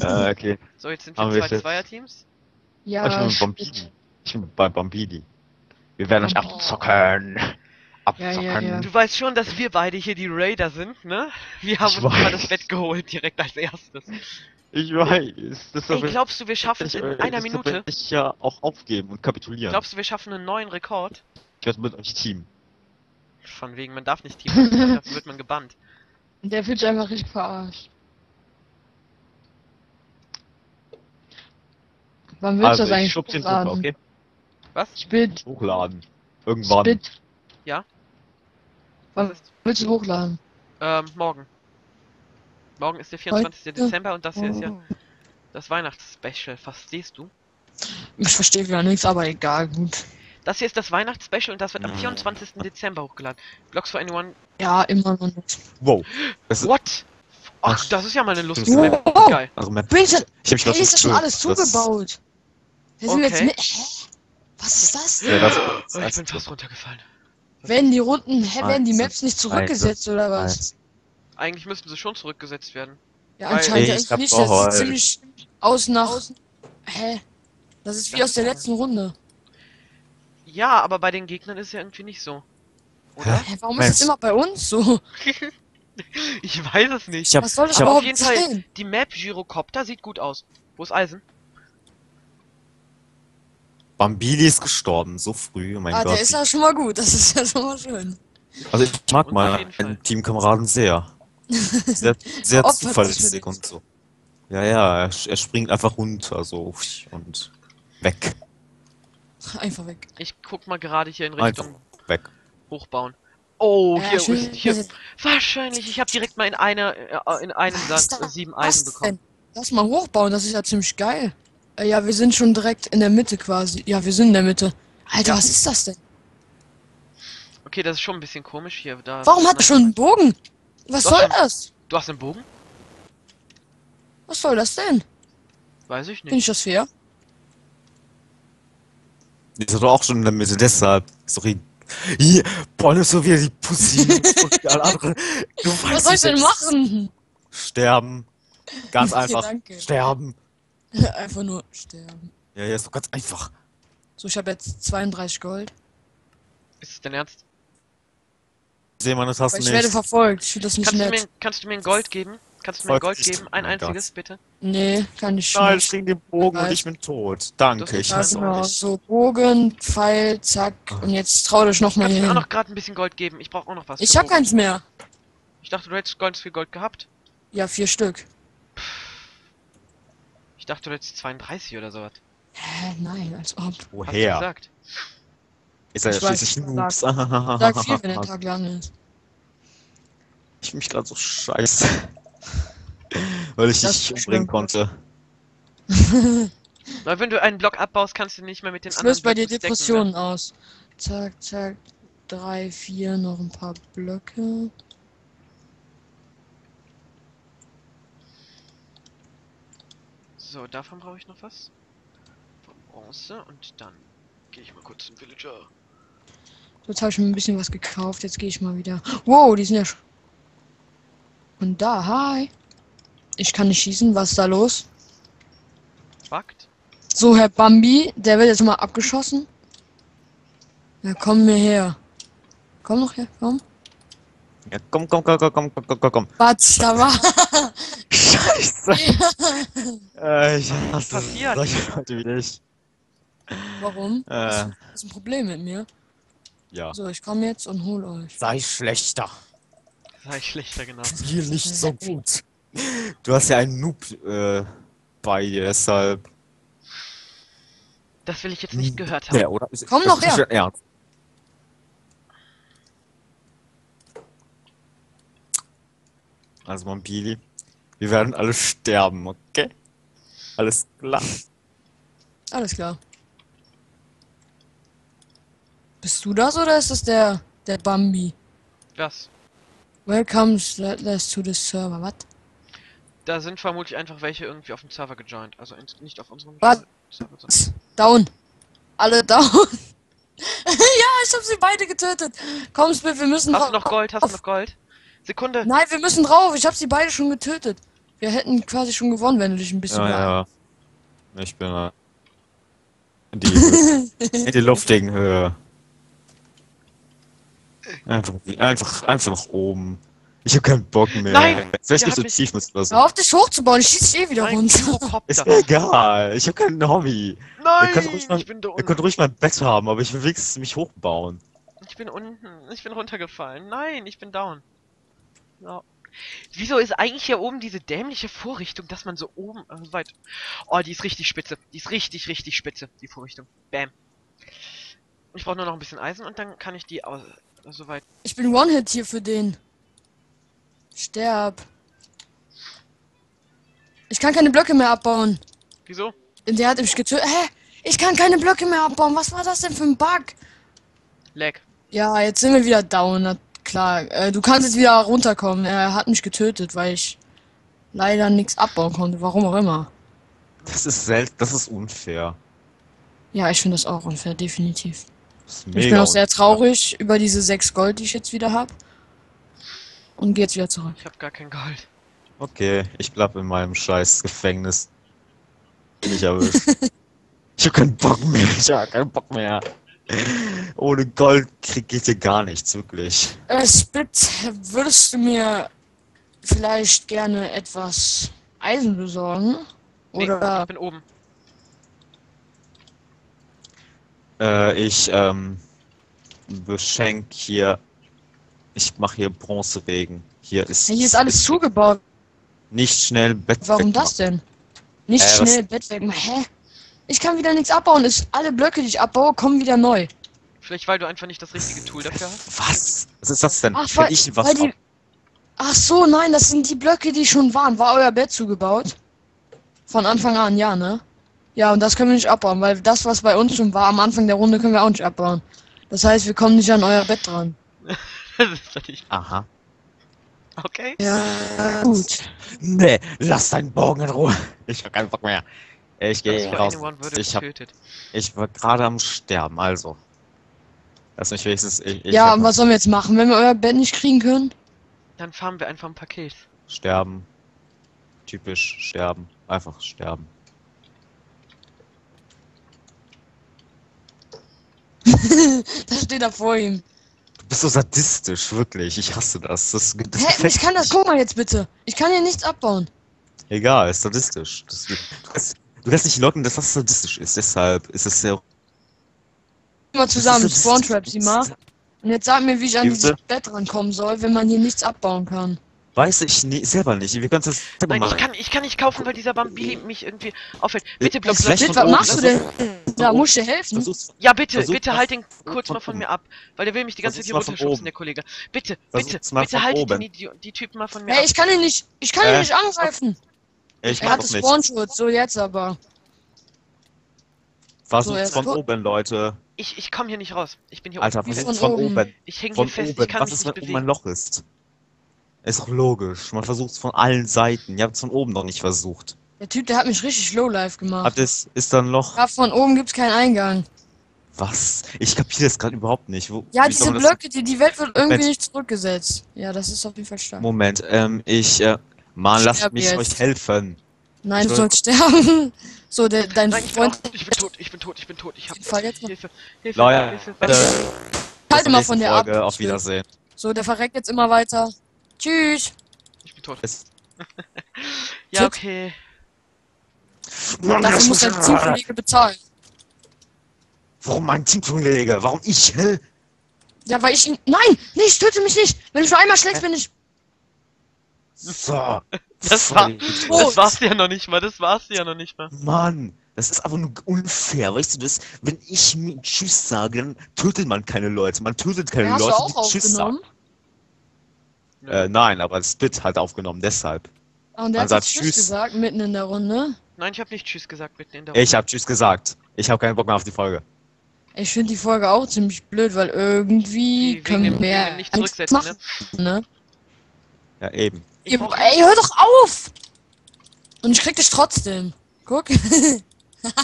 äh, okay. So, jetzt sind Haben wir wir zwei? Zweierteams. Ja, ich bin mit shit. Bambini. Ich bin bei Bambini. Wir werden euch Oh. Abzocken. Ja, ja, ja. Du weißt schon, dass wir beide hier die Raider sind, ne? Wir haben Ich uns mal weiß. das Bett geholt, direkt als erstes. Ich weiß. Das Ey, glaubst du, wir schaffen es in äh, einer Minute? werde Ich ja auch aufgeben und kapitulieren. Glaubst du, wir schaffen einen neuen Rekord? ich werde mit euch Team. Von wegen, man darf nicht teamen, dafür wird man gebannt. Der fühlt sich einfach richtig verarscht. Wann willst Also das ich eigentlich schub den hochladen? okay? Was? Spit, Hochladen. Irgendwann. Spit. Ja? Wann Was ist? willst du hochladen? Ähm, morgen. Morgen ist der 24. Heute? Dezember und das hier ist ja das Weihnachtsspecial. Verstehst du? Ich verstehe wieder nichts, aber egal, gut. Das hier ist das Weihnachtsspecial und das wird am Mhm. 24. Dezember hochgeladen. Blocks for Anyone. Ja, immer noch nicht. Wow. Das What? Ach, Ach. das ist ja mal eine lustige Wow. Map. Wow. Geil. also Map. Bitte, Ich hab mich grad ist das schon alles Das- zugebaut? Wir sind jetzt Okay. mit. Hä? Was ist das? Ja, das, Oh, ich bin fast runtergefallen. Werden die Runden, hä, werden die Maps nicht zurückgesetzt oder was? eins. Eigentlich müssten sie schon zurückgesetzt werden. Ja, anscheinend Ich hab nicht. Das ist ziemlich aus nach. Hä? Das ist wie aus der letzten Runde. Ja, aber bei den Gegnern ist ja irgendwie nicht so. Oder? Hä, warum Mensch. ist das immer bei uns so? Ich weiß es nicht. Ich hab, Was soll das ich hab, Auf überhaupt jeden Fall, die Map Gyrocopter sieht gut aus. Wo ist Eisen? Bambili ist gestorben, so früh, oh mein Ah, Gott. der ist ja schon mal gut. Das ist ja schon mal schön. also ich mag meinen. Teamkameraden sehr. Sehr, sehr zuverlässig und so. Ja, ja, er, er springt einfach runter, so, und weg. Einfach weg. Ich guck mal gerade hier in Einfach Richtung weg. hochbauen. Oh, hier, schön. ist, hier. Wahrscheinlich, ich habe direkt mal in einer, äh, in einem Sand äh, sieben Eisen bekommen. denn? Lass mal hochbauen, das ist ja ziemlich geil. Ja, wir sind schon direkt in der Mitte quasi. Ja, wir sind in der Mitte. Alter, Ja. was ist das denn? Okay, das ist schon ein bisschen komisch hier. Da Warum hat er schon einen Bogen? Was soll schon. das? Du hast einen Bogen? Was soll das denn? Weiß ich Finde nicht. ich das fair? Die ist doch auch schon in der Mitte, deshalb. Sorry. Hier, boah, das ist so wieder die Pussy. Was soll ich denn machen? Sterben. Ganz Okay, einfach. danke. Sterben. Einfach nur sterben. Ja, ja, ist doch ganz einfach. So, ich habe jetzt 32 Gold. Ist es dein Ernst? Ich sehe meine Aber Tasten ich nicht. werde verfolgt. Ich finde das nicht Kannst du, nett. mir, kannst du mir ein Gold geben? Kannst du mir ein Gold geben? Ein einziges, Gott. bitte? Nee, kann ich Nein, nicht. ich krieg den Bogen und Weiß. ich bin tot. Danke, Das ich hasse genau. euch. So, Bogen, Pfeil, zack. Und jetzt trau dich noch mal Kannst du hier mir auch hin. noch gerade ein bisschen Gold geben? Ich brauche auch noch was. Ich hab Bogen. keins mehr. Ich dachte, du hättest ganz viel Gold gehabt. Ja, vier Stück. Ich dachte, du hättest 32 oder sowas. Hä, nein, als ob. Hast du Woher? gesagt? Ist er Ich ja schließlich ich Noobs. Sag viel, wenn der Tag lang ist. Ich mich gerade so scheiße. Weil ich Das umbringen schlimm. konnte. Weil wenn du einen Block abbaust, kannst du nicht mehr mit den Das anderen löst bei dir Depressionen aus. Zack, zack. Drei, vier, noch ein paar Blöcke. So, davon brauche ich noch was. Von Bronze und dann gehe ich mal kurz zum Villager. So, Jetzt habe ich mir ein bisschen was gekauft. Jetzt gehe ich mal wieder. Wow, die sind ja. sch- Und da, hi. Ich kann nicht schießen. Was ist da los? Fakt. So, Herr Bambi, der wird jetzt mal abgeschossen. Ja, komm mir her. Komm noch her, komm. Ja, komm, komm, komm, komm, komm, komm, komm, komm. Batz, da war. Scheiße. äh, ich hasse passiert? solche Leute wie dich. Warum? Äh, Was ist ein Problem mit mir? ja. So, ich komme jetzt und hol euch. Sei schlechter. Sei ich schlechter, genau. Spiel nicht so gut. Du hast ja einen Noob äh, bei dir, deshalb. Das will ich jetzt nicht gehört haben. Ja, oder? Komm das nicht her. Ernst. Also, Mampili, wir werden alle sterben, okay? Alles klar. Alles klar. Bist du das oder ist das der, der Bambi? Was? Welcome to the server. Was? Da sind vermutlich einfach welche irgendwie auf dem Server gejoint. Also nicht auf unserem Was? Server. sondern- Down. Alle down. ja, ich hab sie beide getötet. Komm, Spiff, wir müssen Hast du noch Gold? Hast du noch Gold? Sekunde. Nein, wir müssen drauf. Ich hab sie beide schon getötet. Wir hätten quasi schon gewonnen, wenn du dich ein bisschen Ja, ja. Ich bin äh, in die, in die luftigen Höhe. Einfach, einfach, einfach nach oben. Ich hab keinen Bock mehr. Nein, Vielleicht nicht so mich- tief müssen wir so. Hör auf, dich hochzubauen. Ich schieß dich eh wieder Nein, runter. Ist mir egal. Ich hab kein Hobby. Nein, könnt ruhig mal- ich bin da Ihr unten. könnt ruhig mein Bett haben, aber ich will wenigstens mich hochbauen. Ich bin unten. Ich bin runtergefallen. Nein, ich bin down. Ja. Wieso ist eigentlich hier oben diese dämliche Vorrichtung, dass man so oben äh, so weit. Oh, die ist richtig spitze. Die ist richtig, richtig spitze, die Vorrichtung. Bam. Ich brauche nur noch ein bisschen Eisen und dann kann ich die aus so weit. Ich bin One-Hit hier für den. Sterb. Ich kann keine Blöcke mehr abbauen. Wieso? Der hat mich getötet. Hä? Ich kann keine Blöcke mehr abbauen. Was war das denn für ein Bug? Lag. Ja, jetzt sind wir wieder down. Klar. Äh, du kannst jetzt wieder runterkommen. Er hat mich getötet, weil ich leider nichts abbauen konnte. Warum auch immer. Das ist selten, das ist unfair. Ja, ich finde das auch unfair, definitiv. Ich bin auch sehr unfair. traurig über diese sechs Gold, die ich jetzt wieder habe. Und gehe jetzt wieder zurück. Ich habe gar kein Gold. Okay, ich bleib in meinem scheiß Gefängnis. Bin ich erwischt. ich hab keinen Bock mehr, ich hab keinen Bock mehr. Ohne Gold krieg geht hier gar nichts, wirklich. Äh, Spit, würdest du mir vielleicht gerne etwas Eisen besorgen? Nee, Oder ich bin oben. Äh, ich, ähm, beschenk hier. Ich mache hier Bronzeregen. Hier ist. Hier ist alles zugebaut. Nicht schnell Bett Warum wegmachen. das denn? Nicht Äh, schnell Bett weg. Hä? Ich kann wieder nichts abbauen. Ist, alle Blöcke, die ich abbaue, kommen wieder neu. Vielleicht weil du einfach nicht das richtige Tool dafür hast. Was? Was ist das denn? Ach, weil, ich was weil die. Ach so, nein, das sind die Blöcke, die schon waren. War euer Bett zugebaut? Von Anfang an, ja, ne? Ja, und das können wir nicht abbauen, weil das, was bei uns schon war am Anfang der Runde, können wir auch nicht abbauen. Das heißt, wir kommen nicht an euer Bett dran. das ist doch nicht. Aha. Okay. Ja, gut. Nee, lass deinen Bogen in Ruhe. Ich hab keinen Bock mehr. Ich gehe Das für raus. Ich hab, ich war gerade am Sterben, also. Lass mich wenigstens. Ich, ich ja, was sollen wir jetzt machen, wenn wir euer Bett nicht kriegen können? Dann farmen wir einfach ein Paket. Sterben. Typisch sterben. Einfach sterben. Das steht da vor ihm. Du bist so sadistisch, wirklich. Ich hasse das. Das, das Hä, ich kann das, guck mal jetzt bitte. Ich kann hier nichts abbauen. Egal, ist sadistisch. Das, kannst, du kannst nicht locken, dass das sadistisch ist. Deshalb ist es sehr. Mal zusammen, das ist Spawn sadistisch. Trap sie mal. Und jetzt sag mir, wie ich an dieses? Bett rankommen soll, wenn man hier nichts abbauen kann. Weiß ich nie, selber nicht. Wir können das selber Nein, ich machen. kann, ich kann nicht kaufen, weil dieser Bambili mich irgendwie auffällt. Bitte block, Vielleicht Bild, von was machst du denn? Da muss ich dir helfen. Versuch's, Ja, bitte, Versuch bitte halt den kurz mal von mir ab. Weil der will mich die ganze Zeit hier Versuch's runterschubsen, der Kollege. Bitte, Versuch's bitte, bitte oben. die, die, Typen mal von mir Hey, ab. ich kann ihn nicht, ich kann ihn Äh, nicht angreifen. Ich Er das nicht. Spawnschutz, so jetzt aber. Versuch's jetzt von oben, Leute. Ich, ich komme hier nicht raus. Ich bin hier Alter, Wie versuch's von von oben. oben. Ich hänge hier fest, oben. ich kann Was mich ist, nicht wenn oben ein. Loch ist? Ist doch logisch. Man versucht es von allen Seiten. Ihr habt es von oben noch nicht versucht. Der Typ, der hat mich richtig lowlife gemacht. Habt es, ist da ein Loch? Ja, von oben gibt's keinen Eingang. Was? Ich kapiere das gerade überhaupt nicht. Wo, Ja, diese Blöcke, die, die Welt wird irgendwie Moment. nicht zurückgesetzt. Ja, das ist auf jeden Fall stark. Moment, ähm, ich, äh, Mann, lasst mich jetzt. euch helfen. Nein, du Ich sollst sterben. So, der, dein Nein, ich bin, Freund. auch- ich bin tot, ich bin tot, ich bin tot. Ich hab Fall jetzt noch. Hilfe, Hilfe, Leute, Hilfe. Leute, Halt mal nächsten von der Folge. ab. Auf Wiedersehen. So, der verreckt jetzt immer weiter. Tschüss. Ich bin tot. Ja, okay. Dafür muss dein Teamkollege bezahlen. Warum mein Teamkollege? Warum ich? Hä? Ja, weil ich ihn. Nein! Nicht, töte mich nicht! Wenn du schon einmal schlägst, bin ich. So. Das war-. Das war's ja noch nicht mal, das war's ja noch nicht mal. Mann, Das ist aber nur unfair, weißt du das? Wenn ich mir Tschüss sage, dann tötet man keine Leute. Man tötet keine Hast du Leute, auch die Tschüss sagen. aufgenommen? Äh, nein, aber das Bit hat aufgenommen, deshalb. Ah, Und der Man hat Tschüss Tschüss. gesagt, mitten in der Runde. Nein, ich habe nicht Tschüss gesagt mitten in der Ich hab Tschüss gesagt. Ich habe keinen Bock mehr auf die Folge. Ich finde die Folge auch ziemlich blöd, weil irgendwie Wegen können wir mehr nicht zurücksetzen, machen, ne? Ja, eben. Ich Ihr, brauch- ey, hör doch auf! Und ich krieg dich trotzdem. Guck.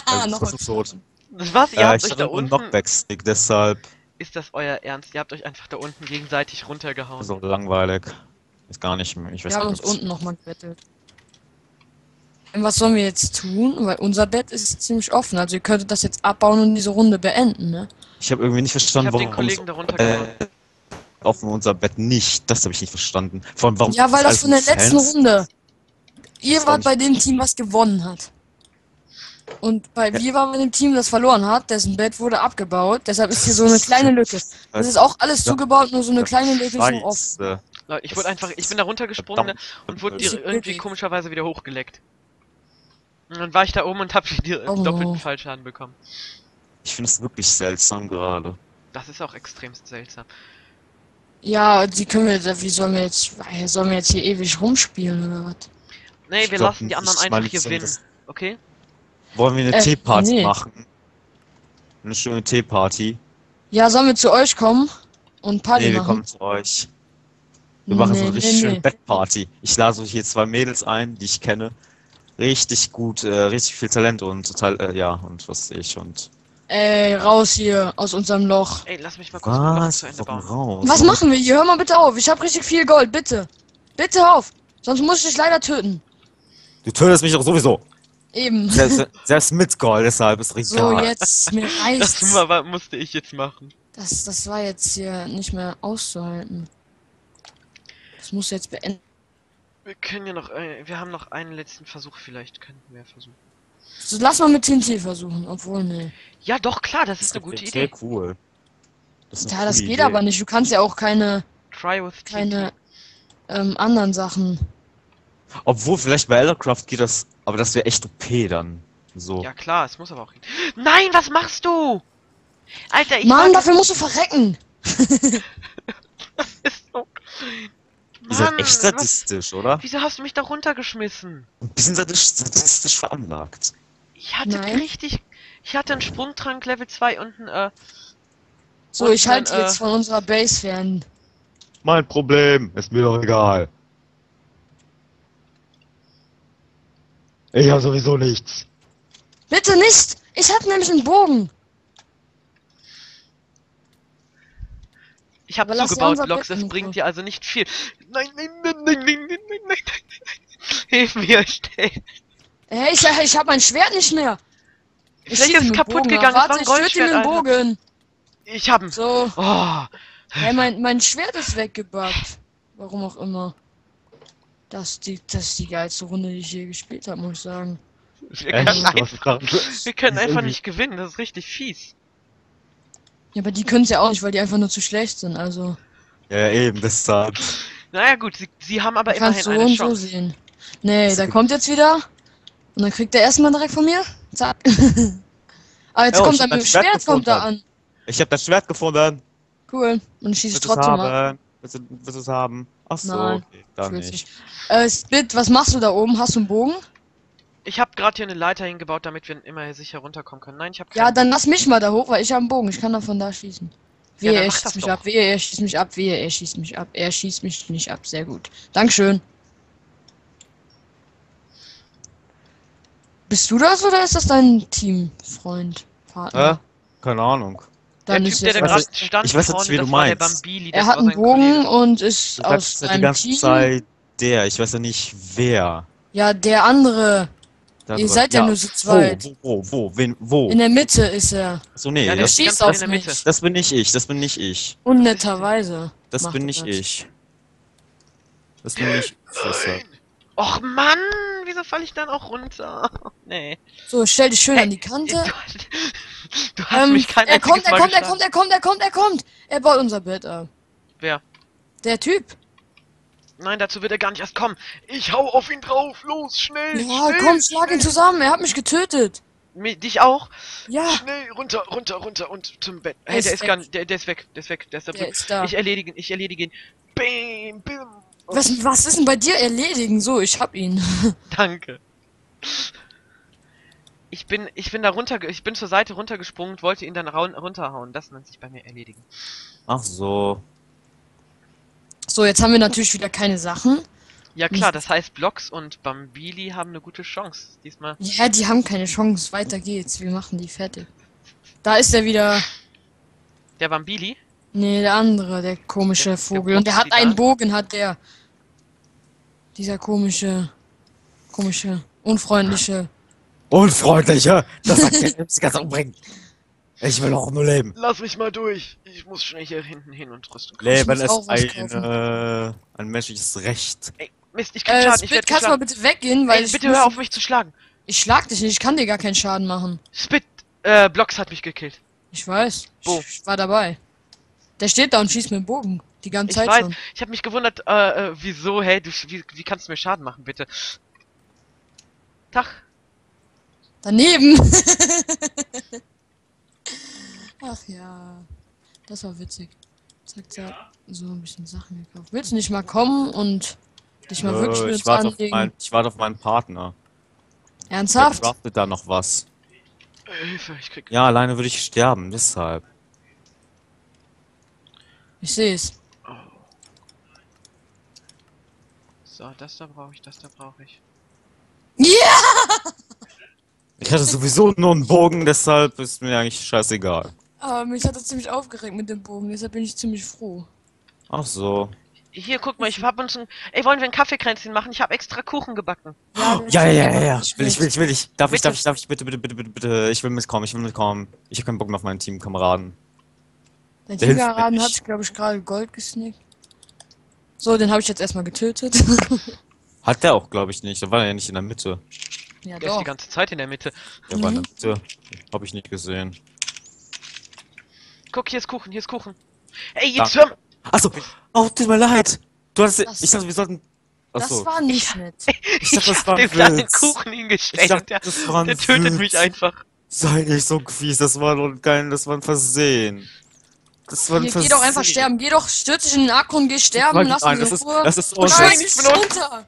Also, noch tot. Was? Ihr Äh, habt ich euch hatte da einen unten. Knockback-Stick, deshalb Ist das euer Ernst? Ihr habt euch einfach da unten gegenseitig runtergehauen. so langweilig. Ist gar nicht mehr. Ich weiß Wir haben uns unten nochmal gebettelt. Und was sollen wir jetzt tun? Weil unser Bett ist ziemlich offen. Also ihr könntet das jetzt abbauen und diese Runde beenden, ne? Ich habe irgendwie nicht Ich verstanden, habe den warum Kollegen es da runtergehauen. äh, auf unser Bett nicht. Das habe ich nicht verstanden. Vor allem, warum Ja, weil das von der mit letzten Fans? Runde. Ihr wart bei dem Team, was gewonnen hat. Und bei wir waren bei dem Team, das verloren hat, dessen Bett wurde abgebaut. Deshalb ist hier so eine kleine Lücke. Das ist auch alles Ja. zugebaut, nur so eine kleine Lücke ist offen. Leute, ich wurde einfach, ich bin da runtergesprungen Verdammt. und wurde irgendwie komischerweise wieder hochgeleckt. Und dann war ich da oben und hab wieder Oh. doppelten Fallschaden bekommen. Ich finde es wirklich seltsam gerade. Das ist auch extremst seltsam. Ja, die können wir, wie sollen wir jetzt, äh, sollen wir jetzt hier ewig rumspielen oder was? Nee, Ich wir glaub lassen die anderen einfach hier gewinnen. Okay? Wollen wir eine Äh, Teeparty nee. machen? Eine schöne Teeparty? Ja, sollen wir zu euch kommen und Party Nee, wir machen? kommen zu euch. Wir machen so Nee, eine richtig nee, schöne nee. Bettparty. Ich lade hier zwei Mädels ein, die ich kenne. Richtig gut, äh, richtig viel Talent und total, äh, ja, und was weiß ich und. Ey, raus hier aus unserem Loch. Ey, lass mich mal kurz Was? zu Ende bauen. raus? Was machen wir hier? Hör mal bitte auf. Ich habe richtig viel Gold, bitte. Bitte hör auf. Sonst muss ich dich leider töten. Du tötest mich doch sowieso. Eben. Selbst, selbst mit Gold, deshalb ist So, egal. jetzt, mir Das reicht's. war, war, musste ich jetzt machen. Das, das war jetzt hier nicht mehr auszuhalten. Das muss jetzt beenden. Wir können ja noch, äh, wir haben noch einen letzten Versuch, vielleicht könnten wir versuchen. So, lass mal mit TNT versuchen, obwohl, ne. Ja, doch, klar, das ist eine gute sehr Idee. cool. Das Ja, das geht Idee. aber nicht. Du kannst ja auch keine, Try with TNT. keine ähm, anderen Sachen. Obwohl, vielleicht bei Eldercraft geht das, aber das wäre echt OP dann. So. Ja, klar, es muss aber auch hin. Nein, was machst du? Alter, ich Mann, dafür musst du verrecken. ist so. Ihr seid Mann, echt was, sadistisch, oder? wieso hast du mich da runtergeschmissen? Ein bisschen sadistisch, sadistisch veranlagt. Ich hatte Nein. richtig. Ich hatte einen Sprungtrank Level 2 und ein, äh, So, ich halte äh, jetzt von unserer Base fern. Mein Problem, ist mir doch egal. Ich habe sowieso nichts. Bitte nicht! Ich hab nämlich einen Bogen. ich habe zugebaut, Bett es in bringt dir also nicht viel. Nein, nein, nein, nein, nein, nein, nein, nein, nein. Hilf mir, schnell. Hey, ich, ich hab mein Schwert nicht mehr. Ich Vielleicht ist kaputt Bogen gegangen, Warte, ich dem Alter. Bogen. Ich hab'n. So. Oh, Hey, mein, mein Schwert ist weggebackt. Warum auch immer. Das ist die, das ist die geilste Runde, die ich je gespielt habe, muss ich sagen. wir können Echt? einfach, wir können Ist einfach nicht gewinnen, das ist richtig fies. Ja, aber die können es ja auch nicht, weil die einfach nur zu schlecht sind. Also, Ja, eben, deshalb. Naja gut, sie, sie haben aber du kannst immerhin so eine und so Chance. sehen. Nee, Ist gut. kommt jetzt wieder. Und dann kriegt er erstmal direkt von mir. Zack. ah, jetzt Oh, kommt ich er hab mit dem Schwert Schwert, kommt er an. Ich habe das Schwert gefunden. Cool. Und ich schieße trotzdem ab. haben? Willst du, willst du es haben? Ach so, Nein, okay, dann Ich will's nicht. Äh, Spit, was machst du da oben? Hast du einen Bogen? Ich habe gerade hier eine Leiter hingebaut, damit wir immer sicher runterkommen können. Nein, ich habe Ja, dann lass mich mal da hoch, weil ich habe einen Bogen. Ich kann da von da schießen. Wehe, dann er schießt mich doch. ab. Wehe, er schießt mich ab. Wehe, er schießt mich ab. Er schießt mich nicht ab. Sehr gut. Dankeschön. Bist du das oder ist das dein Teamfreund? Partner? Hä? Keine Ahnung. der Dann Typ, ist der da gerade stand ich weiß jetzt wie das du war der meinst. Bambili, das er hat einen Bogen Kollege. und ist Du aus ja die seinem ganze Team. Zeit der. Ich weiß ja nicht wer. Ja, der andere. Da Ihr seid ja nur zu zweit. Wo, wo, wo, wo, wen, wo? In der Mitte ist er. so, nee, Ja, der das, schießt auf der mich. das bin nicht ich, das bin nicht ich. Unnetterweise. Das bin nicht das. ich. Das bin nicht ich. Och Mann, wieso falle ich dann auch runter? Nee. So, stell dich schön Hey, an die Kante. Du, du hast Ähm, mich kein er kommt, er kommt, er kommt, er kommt, er kommt, er kommt. Er baut unser Bett ab. Wer? Der Typ. Nein, dazu wird er gar nicht erst kommen. Ich hau auf ihn drauf, los, schnell, Ja, schnell, komm, schlag ihn schnell. zusammen. Er hat mich getötet. Mi- Dich auch? Ja, Schnell runter, runter, runter und zum Bett. Hey, ist der ist weg. gar nicht, der, der ist weg, der ist weg, der ist da der ist da. Ich erledige ihn, ich erledige ihn. Bam, bam. Was, was ist denn bei dir erledigen? So, ich hab ihn. Danke. Ich bin, ich bin da runter, ich bin zur Seite runtergesprungen, wollte ihn dann raun, runterhauen. Das nennt sich bei mir erledigen. Ach so. So, jetzt haben wir natürlich wieder keine Sachen. Ja klar, das heißt Blocks und Bambili haben eine gute Chance. Diesmal. Ja, die haben keine Chance. Weiter geht's. Wir machen die fertig. Da ist er wieder. Der Bambili? Nee, der andere, der komische Der- der Vogel. Und der hat einen da. Bogen, hat der. Dieser komische, komische, unfreundliche. Unfreundlicher! Das der Nimmst ganz umbringen. Ich will auch nur leben. Lass mich mal durch. Ich muss schnell hier hinten hin und Rüstung. Leben muss ist ein, äh, ein menschliches Recht. Ey, Mist, ich krieg Äh, Schaden, ich Spit, werd kannst du mal bitte weggehen, weil Ey, ich. bitte muss- hör auf mich zu schlagen. Ich schlag dich nicht, ich kann dir gar keinen Schaden machen. Spit, äh, Blocks hat mich gekillt. Ich weiß. Ich, ich war dabei. Der steht da und schießt mit dem Bogen. Die ganze Ich Zeit weiß, schon. ich habe mich gewundert, äh, äh, wieso, hey, du, wie, wie kannst du mir Schaden machen, bitte? Tag. Daneben. Ach ja. Das war witzig. Zack, zack. So ein bisschen Sachen gekauft. Willst du nicht mal kommen und dich mal wirklich Äh, mit ich uns warte auf, anlegen? mein, ich warte auf meinen Partner. Der Ernsthaft? craftet da noch was. Hilfe, ich krieg. Ja, alleine würde ich sterben, deshalb. Ich sehe es. So, das da brauche ich, das da brauche ich. Ja! Ich hatte sowieso nur einen Bogen, deshalb ist mir eigentlich scheißegal. Aber mich hat das ziemlich aufgeregt mit dem Bogen, deshalb bin ich ziemlich froh. Ach so. Hier, guck mal, ich hab uns ein. Ey, wollen wir ein Kaffeekränzchen machen? Ich habe extra Kuchen gebacken. Ja, ja, ja, ja. nicht Will ich, will ich, will ich. Darf ich, Bitte. darf ich, darf ich, bitte, bitte, bitte, bitte, bitte. Ich will mitkommen, ich will mitkommen. Ich habe keinen Bock mehr auf meinen Teamkameraden. Mir Tigerraden hat, nicht. glaube ich, gerade Gold gesnickt. So, den habe ich jetzt erstmal getötet. Hat der auch, glaube ich, nicht. Da war er ja nicht in der Mitte. ja, Der ist doch. die ganze Zeit in der Mitte. Der war in Mhm. der Mitte. Hab ich nicht gesehen. Guck, hier ist Kuchen, hier ist Kuchen. Ey, jetzt Danke. hör. Achso. Oh, tut mir leid. Du hast, Das- ich dachte, wir sollten. Das Achso. war nicht nett. Ich dachte, das war ein Witz. Kuchen Ich hingestellt dachte, der, das war ein der tötet Witz. mich einfach. Sei nicht so fies, das war nur kein, das war ein Versehen. Das war ein Hier, geh doch einfach sterben. Geh doch, stürz dich in den Akku und geh sterben. Lass mich das ist- das ist unfair. nein, Ich ich bin bin un- runter.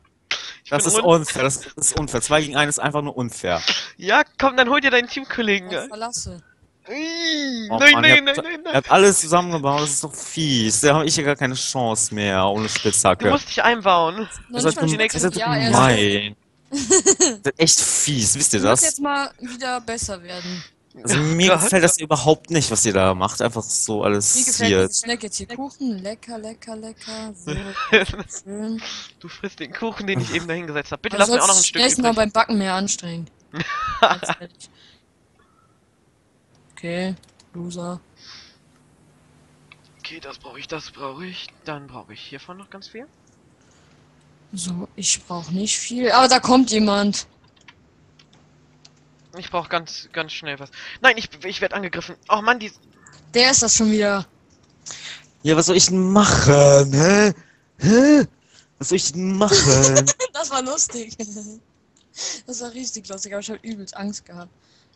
Ich Das bin ist un- unfair, das ist unfair. 2 gegen 1 ist einfach nur unfair. Ja, komm, dann hol dir deinen Teamkollegen. Ich verlasse. Oh nein, Mann, nein, ihr nein, habt- nein, Er nein. hat alles zusammengebaut, das ist doch fies. Da habe ich ja gar keine Chance mehr, ohne Du Spitzhacke. musst dich einbauen. Das ist die nächste- das ist ja, er ist- gemein. Das ist echt fies, wisst ihr Du musst das? jetzt mal wieder besser werden. Also mir Gott. gefällt das überhaupt nicht, was ihr da macht. Einfach so alles Mir gefällt hier. das. Ich schmeck jetzt hier Kuchen. Lecker, lecker, lecker. So, schön. Du frisst den Kuchen, den ich eben da hingesetzt habe. Bitte Aber lass mir auch noch ein Stück nächstes Mal übrig. beim Backen mehr anstrengen. Ganz ehrlich. okay, Loser. Okay, das brauche ich, das brauche ich. Dann brauche ich hiervon noch ganz viel. So, ich brauche nicht viel. Aber da kommt jemand. Ich brauche ganz, ganz schnell was. Nein, ich, ich werde angegriffen. Oh Mann, die. Der ist das schon wieder. Ja, was soll ich denn machen? Hä? Hä? Was soll ich denn machen? Das war lustig. Das war richtig lustig, aber ich habe übelst Angst gehabt,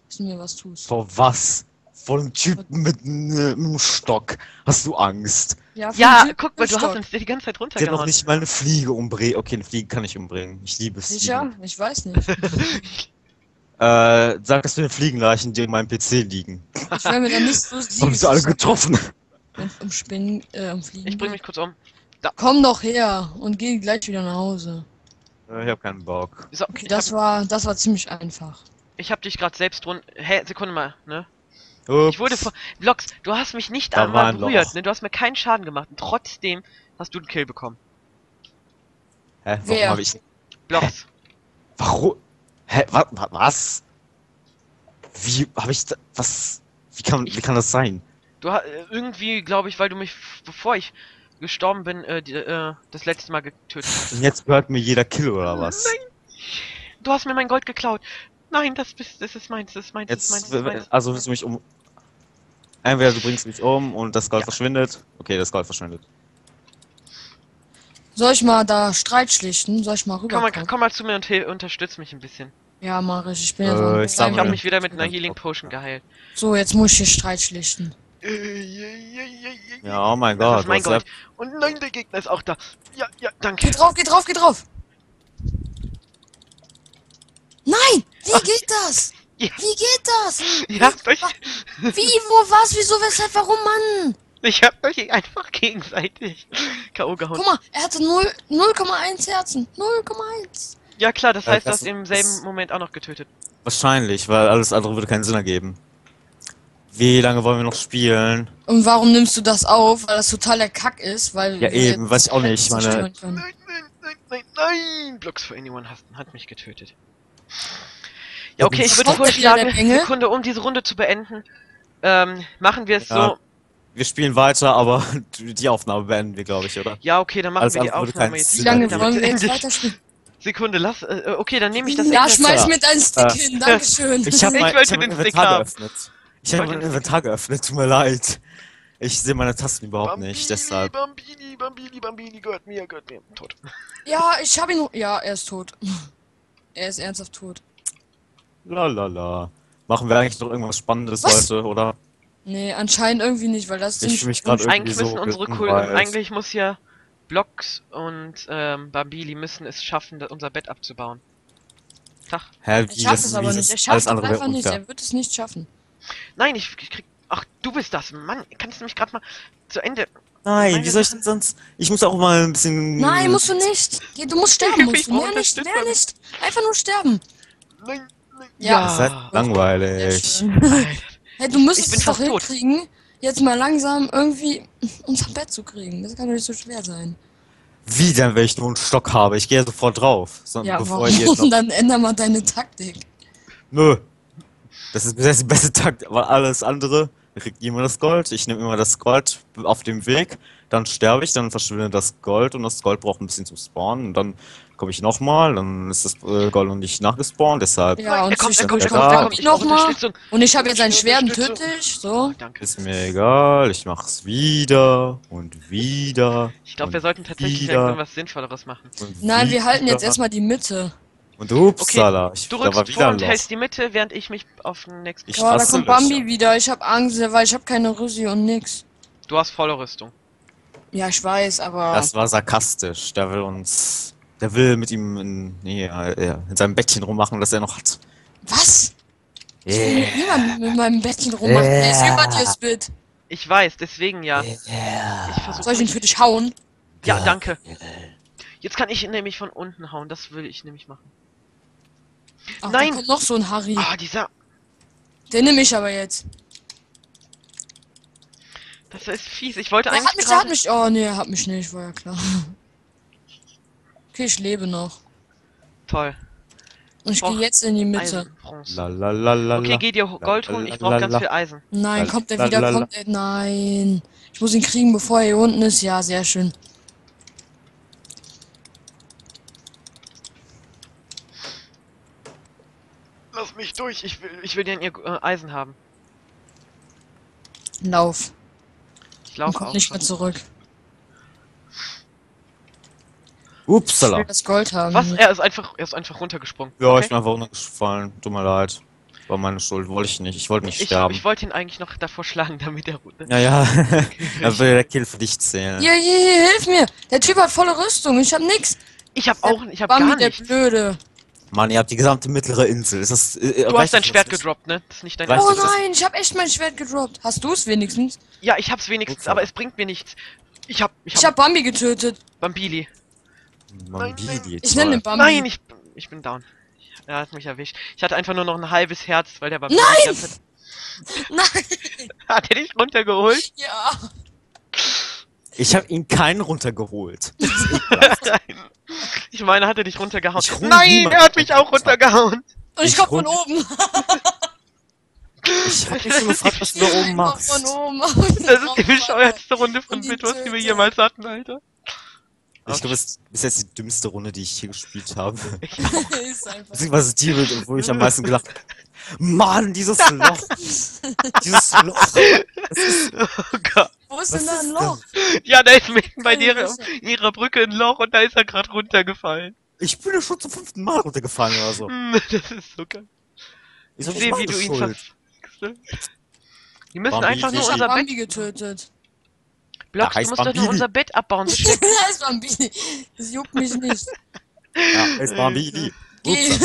dass du mir was tust. Vor was? Vor einem Typen mit einem Stock. Hast du Angst? Ja, Ja, guck mal, du hast Stock. uns die ganze Zeit Der hat noch runtergehauen. nicht mal eine Fliege umbringen. Okay, eine Fliege kann ich umbringen. Ich liebe es. Sicher? Ich weiß nicht. Äh, sag, dass wir Fliegenleichen, die in meinem PC liegen. Ich will mir dann nicht so Haben sie alle getroffen? um Spinnen, äh, um Fliegen Ich bring mich kurz um. Komm doch her und geh gleich wieder nach Hause. Äh, Ich hab keinen Bock. So, Okay, das hab, war, das war ziemlich einfach. ich hab dich gerade selbst run. Hä, Sekunde mal, ne? Ups. Ich wurde vor. Vlogs, du hast mich nicht Da einmal ein berührt, Loch. ne? Du hast mir keinen Schaden gemacht. Und trotzdem hast du einen Kill bekommen. Hä? Warum Wer? hab ich. Vlogs. Warum? Hä? Was? Was? Wie hab ich da, was? Wie kann, wie kann das sein? Du hast irgendwie, glaube ich, weil du mich, bevor ich gestorben bin, äh, die, äh, das letzte Mal getötet hast. Und jetzt gehört mir jeder Kill oder was? Du hast mir mein Gold geklaut. Nein, das, bist, das ist meins, das ist meins, das ist meins, Jetzt, das ist meins. also willst du mich um. Entweder du bringst mich um und das Gold Ja. verschwindet. Okay, das Gold verschwindet. Soll ich mal da Streit schlichten? Soll ich mal Komm mal, rüberkommen? komm mal zu mir und unterstütz mich ein bisschen. Ja, mach ich. Ich bin Äh, auch ich ein Ich habe mich wieder mit einer Healing Potion geheilt. So, jetzt muss ich hier Streit schlichten. Ja, oh mein Das Gott. ist mein was Gold. Und nein, der Gegner ist auch da. Ja, ja, danke. Geh drauf, geh drauf, geh drauf! Nein! Wie geht das? Ja. Wie geht das? Habt euch, Wie, wo, was, wieso, weshalb, warum, Mann? Ich hab euch einfach gegenseitig K.O. gehauen. Guck mal, er hatte 0 0,1 Herzen. 0,1. Ja klar, das heißt, du das hast im selben Moment auch noch getötet. Wahrscheinlich, weil alles andere würde keinen Sinn ergeben. Wie lange wollen wir noch spielen? Und warum nimmst du das auf? Weil das total der Kack ist, weil. Ja, eben, weiß ich auch nicht, meine-. Nein, nein, nein, nein, nein! Blocks for Anyone hat, hat mich getötet. Ja, okay, ich würde vorschlagen, Bengel? Sekunde, um diese Runde zu beenden, ähm, machen wir es Ja. so. Wir spielen weiter, aber die Aufnahme beenden wir, glaube ich, oder? Ja, okay, dann machen Alles wir die würde Aufnahme jetzt. Wie lange wollen wir jetzt weiterspielen? Sekunde, lass. Äh, okay, dann nehme ich das Ja, schmeiß mir deinen Stick Äh, hin, Dankeschön. Ich habe Ich mein, wollte ich hab mein den Stick Inventar haben. geöffnet. Ich habe wollte mein den Inventar geöffnet, tut mir leid. Ich sehe meine Tasten überhaupt nicht, deshalb. Bambini, Bambini, Bambini, gehört mir, gehört mir. Tot. Ja, ich habe ihn. Ja, er ist tot. Er ist ernsthaft tot. Lalala. Machen wir eigentlich noch irgendwas Spannendes Was? heute, oder? Nee, anscheinend irgendwie nicht, weil das Ich mich gerade irgendwie Eigentlich so müssen unsere Kul gelangweilt. eigentlich muss ja Blocks und ähm, Bambili müssen es schaffen, unser Bett abzubauen. Tag. Hä, Ich wie, schaff das, es aber nicht. Er ist schafft es einfach nicht. Er wird es nicht schaffen. Nein, ich krieg. Ach, du bist das, Mann. Kannst du mich gerade mal zu Ende. Nein, Meine wie soll ich denn sonst? Ich muss auch mal ein bisschen. Nein, musst du nicht. Du musst sterben, musst du. Mehr nicht, mehr nicht. Einfach nur sterben. Nein, nein. Ja. Das ist halt langweilig. schön. Hey, du müsstest Ich bin es doch hinkriegen, jetzt mal langsam irgendwie unser Bett zu kriegen. Das kann doch nicht so schwer sein. Wie denn, wenn ich nur einen Stock habe? Ich gehe ja sofort drauf. So, Ja, bevor ich jetzt warum? noch... Dann änder mal deine Taktik. Nö. Das ist bis jetzt die beste Takt, aber alles andere kriegt jemand das Gold. Ich nehme immer das Gold auf dem Weg, dann sterbe ich, dann verschwindet das Gold und das Gold braucht ein bisschen zum Spawnen und dann komme ich nochmal, dann ist das äh, Gold noch nicht nachgespawnt, deshalb Ja, er und kommt, er kommt, er kommt er da. kommt. Nochmal. Und ich habe jetzt ein Schwert und töte Unterstützung. dich. So. Danke. ist mir egal, ich mach's wieder und wieder. Ich glaube, wir sollten tatsächlich wieder irgendwas Sinnvolleres machen. Nein, wir halten jetzt erstmal die Mitte. Und upsala, ich Du da war rückst wieder vor und hältst die Mitte, während ich mich auf den nächsten. Ich Boah, da kommt Löcher. Bambi wieder. Ich habe Angst, weil ich habe keine Rüssi und nix. Du hast volle Rüstung. Ja, ich weiß, aber. Das war sarkastisch. Der will uns. Der will mit ihm in, nee, in seinem Bettchen rummachen, das er noch hat. Was? Ich will Yeah. mit niemandem mit meinem Bettchen rummachen. Der ist über dir, Spit. Ich weiß, deswegen ja. Yeah. Ich versuche. Soll ich ihn für dich hauen? Ja, danke. Jetzt kann ich ihn nämlich von unten hauen. Das will ich nämlich machen. Ach, Nein. Da kommt noch so ein Harry. Ah, dieser. Den nehme ich aber jetzt. Das ist fies. Ich wollte Der eigentlich. hat mich, der hat mich. Oh, nee, er hat mich nicht, war ja klar. Okay, ich lebe noch. Toll. Und ich gehe jetzt in die Mitte. Eisen, Bronze. La la la la Okay, geh dir Gold holen. Ich brauche ganz viel Eisen. Nein, kommt er wieder? Kommt er? Nein. Ich muss ihn kriegen, bevor er hier unten ist. Ja, sehr schön. Lass mich durch. Ich will, ich will den ihr äh, Eisen haben. Lauf. Ich laufe auch nicht schon. mehr zurück. Ich Upsala. will das Gold haben. Was? Er ist einfach, er ist einfach runtergesprungen. Ja, Okay. ich bin einfach runtergefallen. Tut mir leid. War meine Schuld. Wollte ich nicht. Ich wollte nicht Ich, sterben. ich wollte ihn eigentlich noch davor schlagen, damit er runter. ja, ja. Dann würde der Kill für dich zählen. Hier, hier, hier, hilf mir! Der Typ hat volle Rüstung. Ich hab nix. Ich hab auch, ich hab Bambi, gar der nichts. Blöde. Mann, ihr habt die gesamte mittlere Insel. Ist das, äh, Du hast dein Schwert gedroppt, ne? Das ist nicht dein Weißt oh nein, ich hab echt mein Schwert gedroppt. Hast du es wenigstens? Ja, ich hab's wenigstens, Upsa. aber es bringt mir nichts. Ich hab, ich hab, Ich hab Bambi getötet. Bambili. Die Ich nenne den. Bambi. Nein, ich, ich bin down. Er hat mich erwischt. Ich hatte einfach nur noch ein halbes Herz, weil der Bambili Nein! Nein! Hat er dich runtergeholt? Ja! Ich habe ihn keinen runtergeholt. Nein. Ich meine, hat er dich runtergehauen? Nein, er hat mich auch runtergehauen. Und ich Ich komm von oben. Ich hab mich schon gefragt, was du da oben Ich komm machst. von oben. Das ist die bescheuertste Runde von Und die wir jemals hatten, Alter. Ich glaube, es ist jetzt die dümmste Runde, die ich hier gespielt habe. ist einfach. Beziehungsweise die, mit- wo ich am meisten gelacht habe. Mann, dieses Loch. dieses Loch. Oh Gott. Wo ist Was denn da ein ist Loch? Ja, da ist mitten bei in ihrer Brücke ein Loch und da ist er gerade runtergefallen. Ich bin ja schon zum fünften Mal runtergefallen oder so. Hm, Das ist so geil. Ich Ich sehe, wie du ihn verfolgst. Wir müssen Bambi, einfach nur unser Bett. Bambi getötet. Blocks, Da du heißt musst doch nur Bambini. unser Bett abbauen. So das ist Bambi. Das juckt mich nicht. Ja, es war Bili. Geh.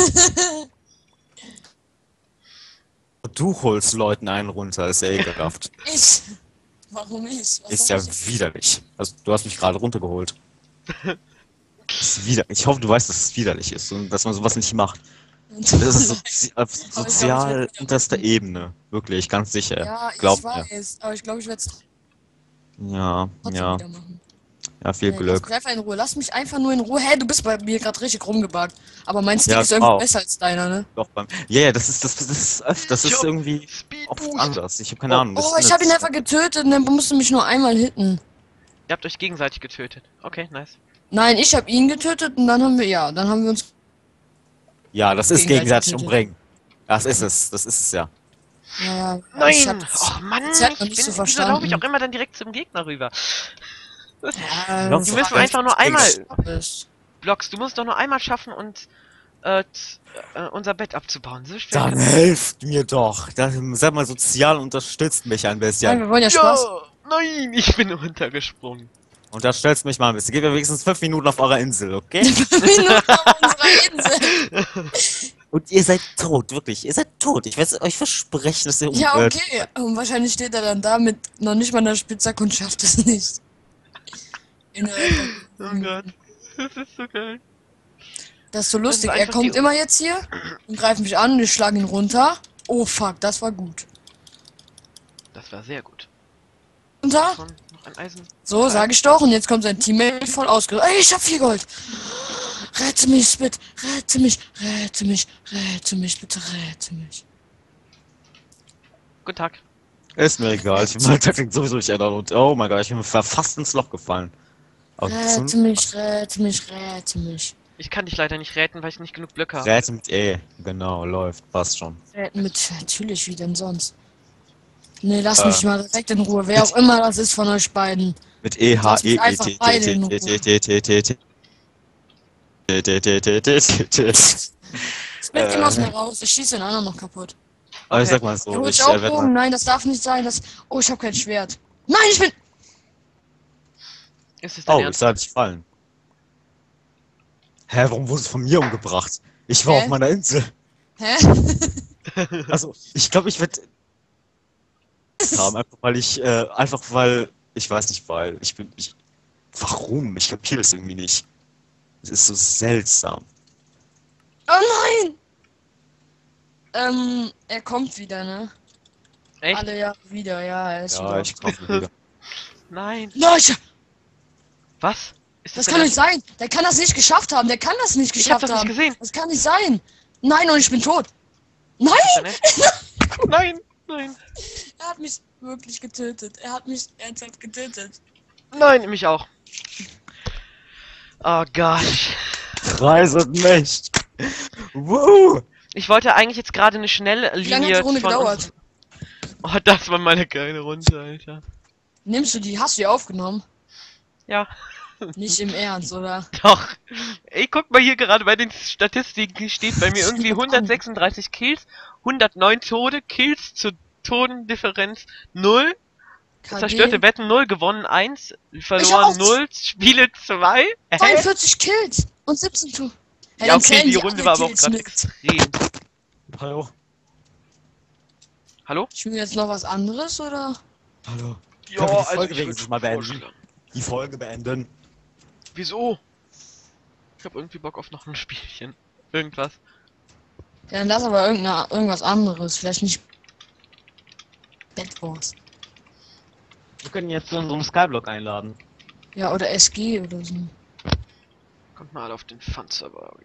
Du holst Leuten einen runter, ist ja ekelhaft. ich. Warum ich? Was Ist ja ich? widerlich. Also, du hast mich gerade runtergeholt. Ist widerlich. Ich hoffe, du weißt, dass es widerlich ist und dass man sowas nicht macht. Das ist sozi auf sozial unterster Ebene. Wirklich, ganz sicher. Ja, ich Glaub mir. weiß. Aber ich glaube, ich werde es Ja, trotzdem ja, ja, viel Nee, Glück. Lass mich einfach in Ruhe. Lass mich einfach nur in Ruhe. Hä, du bist bei mir gerade richtig rumgebackt. Aber mein Stick Ja, ist irgendwie auch. besser als deiner, ne? Doch beim. Ja, ja, das ist das, das ist das ist irgendwie oft anders. Ich habe keine Ahnung. Oh, ich habe ihn einfach getötet und dann musste mich nur einmal hitten. Ihr habt euch gegenseitig getötet. Okay, nice. Nein, ich habe ihn getötet und dann haben wir, ja, dann haben wir uns. Ja, das ist gegenseitig gegenseitig umbringen. Das ist es, das ist es ja. Ja, ich Nein! hab, Oh Mann, ich man bin, nicht so wieso laufe ich verstanden. auch immer dann direkt zum Gegner rüber? ja, das müssen einfach nur einmal-. Blocks, du musst doch nur einmal schaffen und äh, äh, unser Bett abzubauen. So Dann helft mir doch. Dann seid mal sozial unterstützt mich ein Nein, bisschen. wir wollen ja Spaß. Ja, nein, ich bin runtergesprungen. Unterstützt mich mal ein bisschen. Gebt mir wenigstens fünf Minuten auf eurer Insel, okay? Minuten auf unserer Insel. Und ihr seid tot, wirklich. Ihr seid tot. Ich werde euch versprechen, dass ihr Ja, okay. Und wahrscheinlich steht er dann da mit noch nicht mal einer Spitzhack und schafft es nicht. Oh Gott, das ist so geil. Das ist so lustig. Ist Er kommt immer jetzt hier und greift mich an und ich schlage ihn runter. Oh fuck, das war gut. Das war sehr gut. Runter. Schon noch ein Eisen. So, sag ich doch. Und jetzt kommt sein Teammate voll ausgerüstet. Ey, ich hab vier Gold. Rette mich, Spit. Rette mich. Rette mich. Rette mich. Bitte rette mich. Guten Tag. Ist mir egal. Ich bin mein Taktik sowieso nicht ändern. Und oh mein Gott, ich bin fast ins Loch gefallen. Aber Rette mich. Rette mich. Rette mich. Ich kann dich leider nicht retten, weil ich nicht genug Blöcke habe. Räte mit E. Genau, läuft. Passt schon. Retten mit. Natürlich, wie denn sonst? Nee, lass Äh. mich mal direkt in Ruhe. Wer auch immer das ist von euch beiden. Mit E, H, Lass E, mich E, einfach T, T, beide T, in T, Ruhe. T, T, T, T, T. T, T, T. Spit, geh Äh. aus mir raus. Ich schieße den anderen noch kaputt. Aber ich sag mal so, ich auch äh, werd Bogen. mal, Nein, das darf nicht sein. Das... Oh, ich habe kein Schwert. Nein, ich bin... Ist dein Oh, ich Ernst? sah dich fallen. Hä, warum wurde es von mir umgebracht? Ich war Hä? auf meiner Insel. Hä? Also, ich glaube, ich werde haben, einfach weil ich, äh, einfach weil, ich weiß nicht, weil, ich bin, ich, warum? Ich kapiere es irgendwie nicht. Es ist so seltsam. Oh nein! Ähm, er kommt wieder, ne? Echt? Alle Jahre wieder, ja, er ist Ja, wieder. ich komme wieder. Nein. Leute, Was? Ist das dein kann nicht sein. Der kann das nicht geschafft haben. Der kann das nicht Ich hab geschafft das nicht haben. gesehen. Das kann nicht sein. Nein, und ich bin tot. Nein! Nein, nein. Er hat mich wirklich getötet. Er hat mich ernsthaft getötet. Nein, mich auch. Oh Gott. Preiset mich! Woo! Ich wollte eigentlich jetzt gerade eine schnelle Wie lange Linie hat die Runde gedauert? uns- Oh, das war meine geile Runde, Alter. Nimmst du die? Hast du die aufgenommen? Ja. Nicht im Ernst, oder? Doch. Ey, guck mal hier gerade bei den Statistiken steht bei mir irgendwie 136 Kills, 109 Tode, Kills zur Todendifferenz 0, KG. zerstörte Wetten 0, gewonnen 1, Ich verloren auch. 0, Spiele 2. Hä? 42 Kills und 17 Tore. Ja, dann okay, die die Runde war aber auch gerade extrem. Hallo? Hallo? Spielen wir jetzt noch was anderes, oder? Hallo? Ja, Können wir die also Folge ich wenigstens mal beenden? Die Folge beenden. Wieso? Ich hab irgendwie Bock auf noch ein Spielchen. Irgendwas. Ja, dann lass aber irgendeine, irgendwas anderes. Vielleicht nicht Bad Wars. Wir können jetzt zu unserem Skyblock einladen. Ja, oder SG oder so. Kommt mal auf den Fun-Server.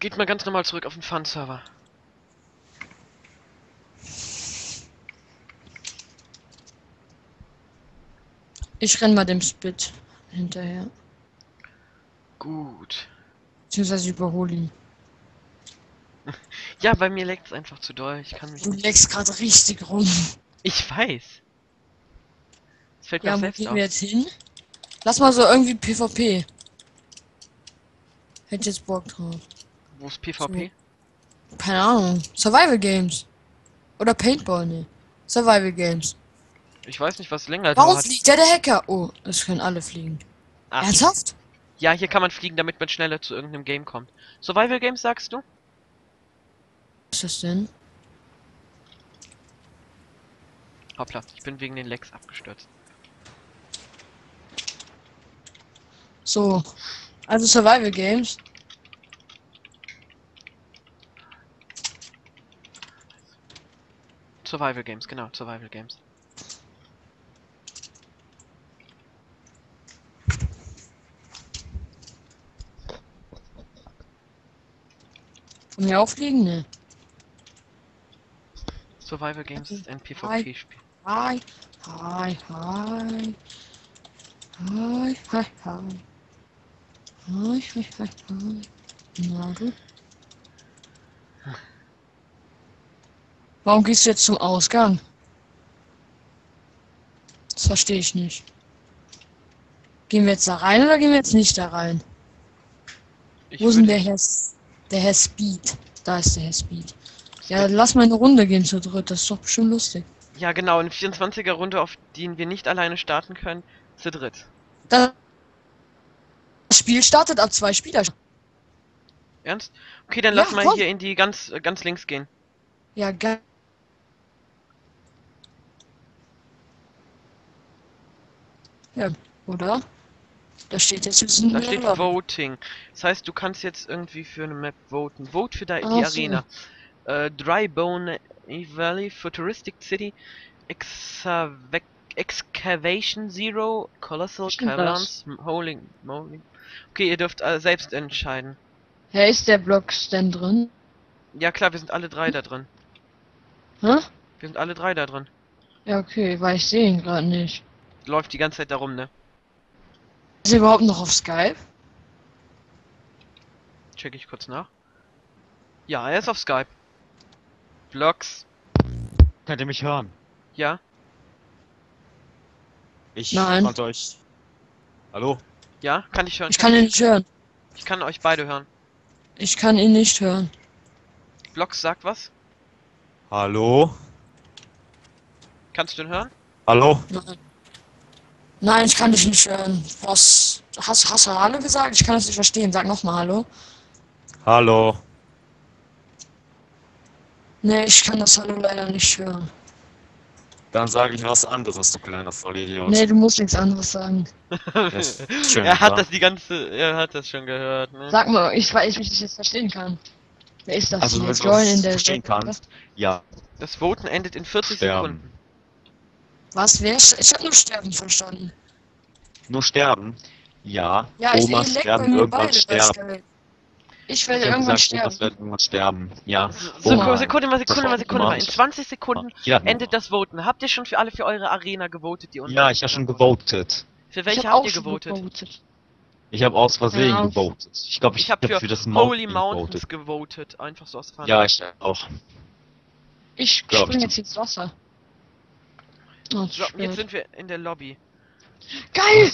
Geht mal ganz normal zurück auf den Fun-Server. Ich renn mal dem Spit hinterher. Gut. Beziehungsweise überhole ihn. Ja, bei mir leckt's einfach zu doll. Ich kann mich Du nicht. leckst gerade richtig rum. Ich weiß. Das fällt mir Ja, auch selbst auf. wir jetzt hin? Lass mal so irgendwie PvP. Hätte jetzt Bock drauf. Wo ist PvP? Keine Ahnung. Survival Games. Oder Paintball, ne. Survival Games. Ich weiß nicht, was länger Warum dauert. fliegt der, der Hacker? Oh, es können alle fliegen. Ach, Ernsthaft? Ja, hier kann man fliegen, damit man schneller zu irgendeinem Game kommt. Survival Games sagst du? Was ist das denn? Hoppla, ich bin wegen den Lecks abgestürzt. So. Also Survival Games. Survival Games, genau, Survival Games. Von mir auffliegen? Ne. Survival Games ist ein. PvP-Spiel. Hi. Hi, hi. Hi, hi, hi. Hi, hi, hi, hi. Na? Warum gehst du jetzt zum Ausgang? Das verstehe ich nicht. Gehen wir jetzt da rein oder gehen wir jetzt nicht da rein? Ich Wo ist denn der Herr, der Herr Speed? Da ist der Herr Speed. Ja, lass mal eine Runde gehen zu dritt, das ist doch bestimmt lustig. Ja, genau, eine 24er Runde, auf die wir nicht alleine starten können, zu dritt. Das Spiel startet ab zwei Spieler. Ernst? Okay, dann Ja, lass mal komm. hier in die ganz, ganz links gehen. Ja, geil. Ja, oder? Da steht jetzt, sind Da steht Lobby. Voting. Das heißt, du kannst jetzt irgendwie für eine Map voten. Vote für die, die so. Arena. Äh, Drybone Valley, Futuristic City, Excavation Zero, Colossal Caverns, Holding, Molding. Okay, ihr dürft äh, selbst entscheiden. Ja, ist der Block denn drin? Ja klar, wir sind alle drei da drin. Hä? Wir sind alle drei da drin. Ja, okay, weil ich sehe ihn gerade nicht. Läuft die ganze Zeit da rum, ne? Ist er überhaupt noch auf Skype? Check ich kurz nach. Ja, er ist auf Skype. Vlogs. Könnt ihr mich hören? Ja, Ich Nein. konnte euch. Hallo? ja, kann ich hören. Ich kann ihn nicht hören. Ich kann euch beide hören. Ich kann ihn nicht hören. Vlogs sagt was. Hallo? Kannst du ihn hören? Hallo? Nein. Nein, ich kann dich nicht hören. Was? Hast, hast du Hallo gesagt? Ich kann das nicht verstehen. Sag nochmal Hallo. Hallo? Nee, ich kann das Hallo leider nicht hören. Dann sage ich was anderes, du kleiner Vollidiot. Nee, du musst nichts anderes sagen. Das schön, er hat wa? das die ganze, er hat das schon gehört, ne? Sag mal, ich weiß, wie ich dich jetzt verstehen kann. Wer ist das? Also, du Join das in der verstehen kannst. Ja, Das Voten endet in 40 Sterben. Sekunden. Was? Wer? Ich hab nur Sterben verstanden. nur sterben. Ja, Ja, ich Omas ich leck werden bei mir irgendwann sterben. Ich werde irgendwann gesagt, sterben. werden irgendwann sterben. Ja. Sekunde, Oma. Sekunde mal, Sekunde mal, Sekunde mal. In automatisch. 20 Sekunden Ja, endet das Voten. Habt ihr schon für alle für eure Arena gewotet, die unten Ja, ich habe schon gewotet. Für Ich welche hab habt ihr gewotet? Ich habe aus Versehen Ja. gewotet. Ich glaube, ich, Ich habe hab für, das Holy Mountain Mountains gewotet. gewotet. Einfach so aus Fun. Ja, ich auch. Ich Glaub spring jetzt ins Wasser. Oh, So, jetzt sind wir in der Lobby. Geil!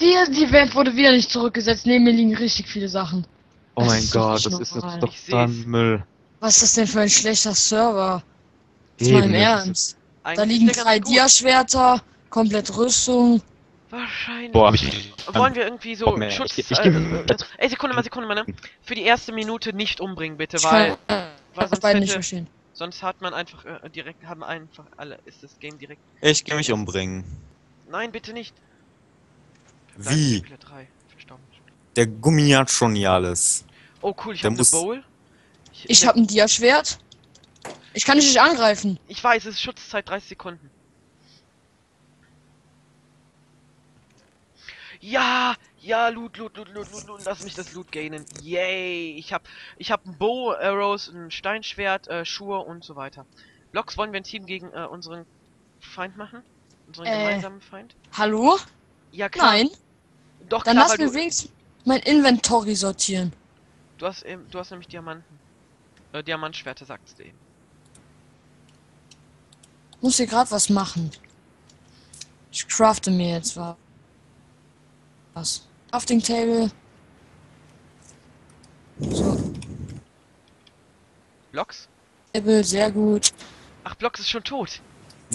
Die, die Welt wurde wieder nicht zurückgesetzt. Neben mir liegen richtig viele Sachen. Oh mein ist Gott, nicht das ist jetzt doch dann Müll. Was ist das denn für ein schlechter Server? Jetzt mal im Eben, Ernst. ist- Da liegen ist drei. Diaschwerter, komplett Rüstung. Wahrscheinlich. Boah, hab ich. Wollen wir irgendwie so mehr. Schutz... Ich- ich äh, geb- äh, ey, Sekunde mal, Sekunde mal, ne? Für die erste Minute nicht umbringen, bitte, Ich weil... kann äh, weil sonst nicht hätte- verstehen. Sonst hat man einfach äh, direkt, haben einfach alle, ist das Game direkt. Ich geh mich umbringen. Nein, bitte nicht. Wie? Der Gummi hat schon ja alles. Oh cool, ich Der habe eine Bowl. Ich hab ein Diaschwert. Ich kann dich nicht angreifen. Ich weiß, es ist Schutzzeit 30 Sekunden. Ja, ja, Loot, Loot, Loot, Loot, Loot, Loot, lass mich das Loot gainen. Yay, ich hab, ich hab ein Bow, Arrows, ein Steinschwert, äh, Schuhe und so weiter. Blocks wollen wir ein Team gegen äh, unseren Feind machen? Unseren Äh. gemeinsamen Feind? Hallo? Ja, klar. Nein. Doch, Dann klar, lass mir du, wenigstens mein Inventory sortieren. Du hast eben, du hast nämlich Diamanten. Äh, Diamantschwerte, sagst du eben. Muss hier gerade was machen. Ich crafte mir jetzt was. Was? Crafting Table. So. Blocks? Table, sehr gut. Ach, Blocks ist schon tot.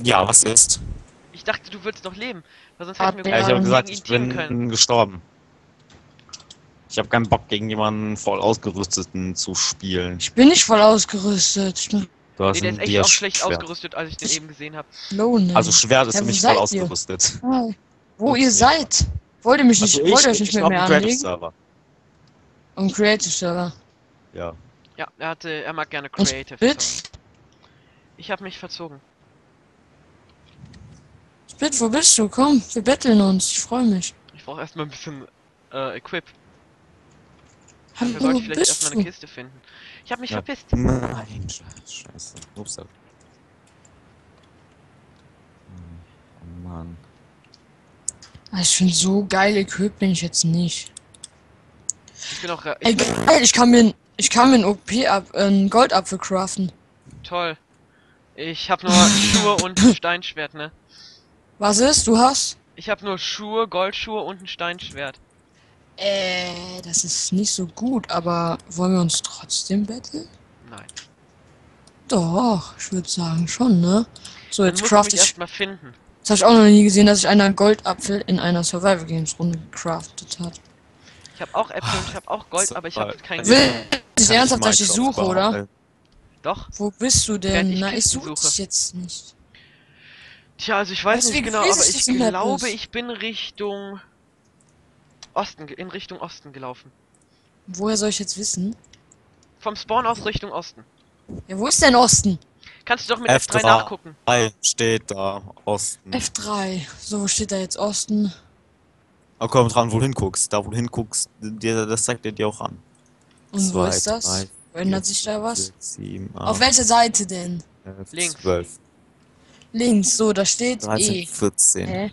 Ja, was ist? Ich dachte, du würdest noch leben, weil sonst hätten wir ja, ich habe gesagt, ich bin können. gestorben. Ich habe keinen Bock, gegen jemanden voll ausgerüsteten zu spielen. Ich bin nicht voll ausgerüstet. Ich bin Du hast Nee, der ist echt auch schlecht Schwert. ausgerüstet, als ich den eben gesehen habe. Also Schwert ist Ja, für mich voll ausgerüstet. Ah, wo Okay. ihr seid. Wollt ihr mich nicht, Also wollt ihr euch nicht ich mit mir auf dem Creative anlegen? Server. Und Creative Server. Ja. Ja, er hatte, er mag gerne Creative. Split? Ich habe mich verzogen. Split, wo bist du? Komm, wir betteln uns. Ich freue mich. Ich brauche erstmal ein bisschen äh, Equip. Hallo, Dafür sollte ich vielleicht erstmal eine Kiste finden. Ich habe mich Ja. verpisst. Nein, scheiße. Ups. Oh Mann. Ah, Ich finde so geil Equip bin ich jetzt nicht. Ich bin auch ich bin geil, ich kann mir, ein- ich kann mir einen OP ab, äh, einen Goldapfel craften. toll. Ich habe nur Schuhe und ein Steinschwert, ne? Was ist? Du hast? Ich habe nur Schuhe, Goldschuhe und ein Steinschwert. Äh, das ist nicht so gut, aber wollen wir uns trotzdem betteln? Nein. Doch, ich würde sagen schon, ne? So, Dann jetzt craft ich ich. erstmal finden. Das habe ich auch noch nie gesehen, dass ich einen Goldapfel in einer Survival Games Runde gecraftet hat. Ich habe auch Äpfel und ich habe auch Gold, aber ich habe kein Geld. Will ich ernsthaft, dass ich suche, oder? Doch. Wo bist du denn? Ich Na, ich suche dich jetzt nicht. Tja, also ich weiß du, nicht genau, aber ich glaube, ich bin Richtung Osten, ge- in Richtung Osten gelaufen. Woher soll ich jetzt wissen? Vom Spawn aus Richtung Osten. Ja, wo ist denn Osten? Kannst du doch mit F3 F3 nachgucken. Hi, steht da, Osten. F3. So, wo steht da jetzt Osten? Aber komm dran, wo du hinguckst. Da, wo du hinguckst, dir, das zeigt er dir auch an. Und wo Zwei, ist das? drei, Ändert vier, sich da was? sechs, sieben, Auf acht, welcher Seite denn? Links. zwölf, Links, so, da steht 13, E. 14, Hä?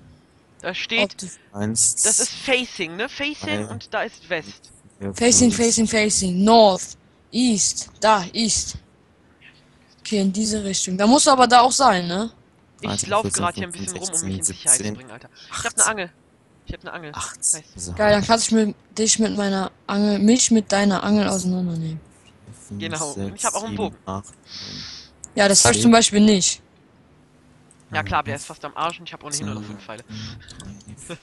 Da steht, 1, das ist Facing, ne? Facing Drei. und da ist West. Facing, facing, facing. North. East. Da, East. Okay, in diese Richtung. Da musst du aber da auch sein, ne? Ich 13, laufe 14, gerade hier ein 15, bisschen rum, um mich in 16, Sicherheit zu 17, bringen, Alter. Ich hab ne Angel. Ich hab ne Angel. 18. Nice. So. Geil, dann kannst du mit, dich mit meiner Angel, mich mit deiner Angel auseinandernehmen. fünf, Genau. Und sechs, ich hab auch einen Bogen. acht, Ja, das habe ich zum Beispiel nicht. Ja klar, der ist fast am Arsch und ich habe ohnehin nur noch fünf Pfeile.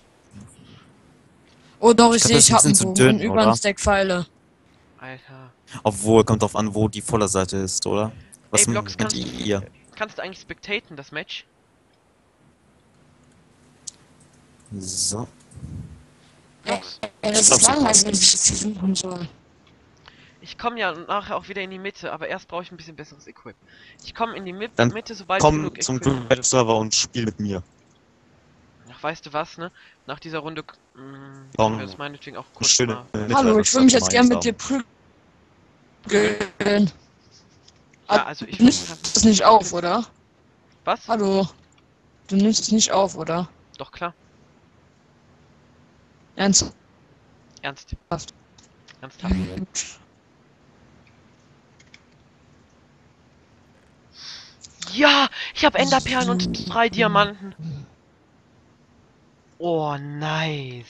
Oh doch, ich Ich sehe, ich habe einen Bogen dünn, über oder? einen Stack Pfeile. Alter. Obwohl, kommt drauf an, wo die Vorderseite ist, oder? Was Ey, Blocks, kannst, ihr? kannst du eigentlich spectaten, das Match? So. Ja, das ist langweilig, wenn ich das suchen soll. Ich komme ja nachher auch wieder in die Mitte, aber erst brauche ich ein bisschen besseres Equip. Ich komme in die Mi Dann Mitte, sobald ich Komm genug zum Equip... Server und spiel mit mir. Ach, weißt du was, ne? Nach dieser Runde mh, Komm. können wir uns meinetwegen auch kurz Schöne Hallo, das ich will mich jetzt gern mit dir prügeln. Ja, also ich... Du nimmst es nicht auf, oder? Was? Hallo. Du nimmst es nicht auf, oder? Doch, klar. Ernsthaft? Ernst. Ernsthaft. Ja, ich habe Enderperlen und drei Diamanten. Oh, nice.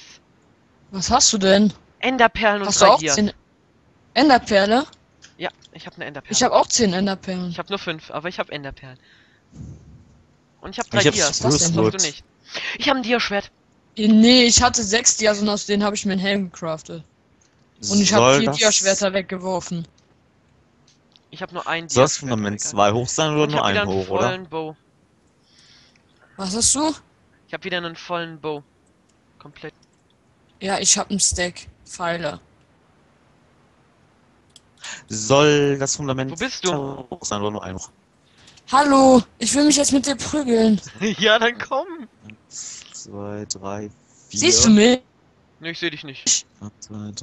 Was hast du denn? Enderperlen und Hast du drei auch Dias. 10 Enderperle? Ja, ich habe eine Enderperle. Ich habe auch 10 Enderperlen. Ich habe nur fünf, aber ich habe Enderperlen. Und ich habe drei Ich Dias. Das hast du nicht. Ich habe ein Diaschwert. Nee, ich hatte 6 Dias und aus denen habe ich mir einen Helm gecraftet. Und ich habe 4 das- Diaschwerter weggeworfen. Ich habe nur ein Soll das Fundament egal. 2 hoch sein oder ich nur habe wieder ein einen hoch, oder? vollen Bow. Was hast du? Ich habe wieder einen vollen Bow. Komplett. Ja, ich habe einen Stack. Pfeile. Soll das Fundament Wo bist du? 2 hoch sein oder nur ein hoch? Hallo, ich will mich jetzt mit dir prügeln. ja, dann komm. 2, 3, 4. Siehst du mich? Ne, ich sehe dich nicht. 2, 3,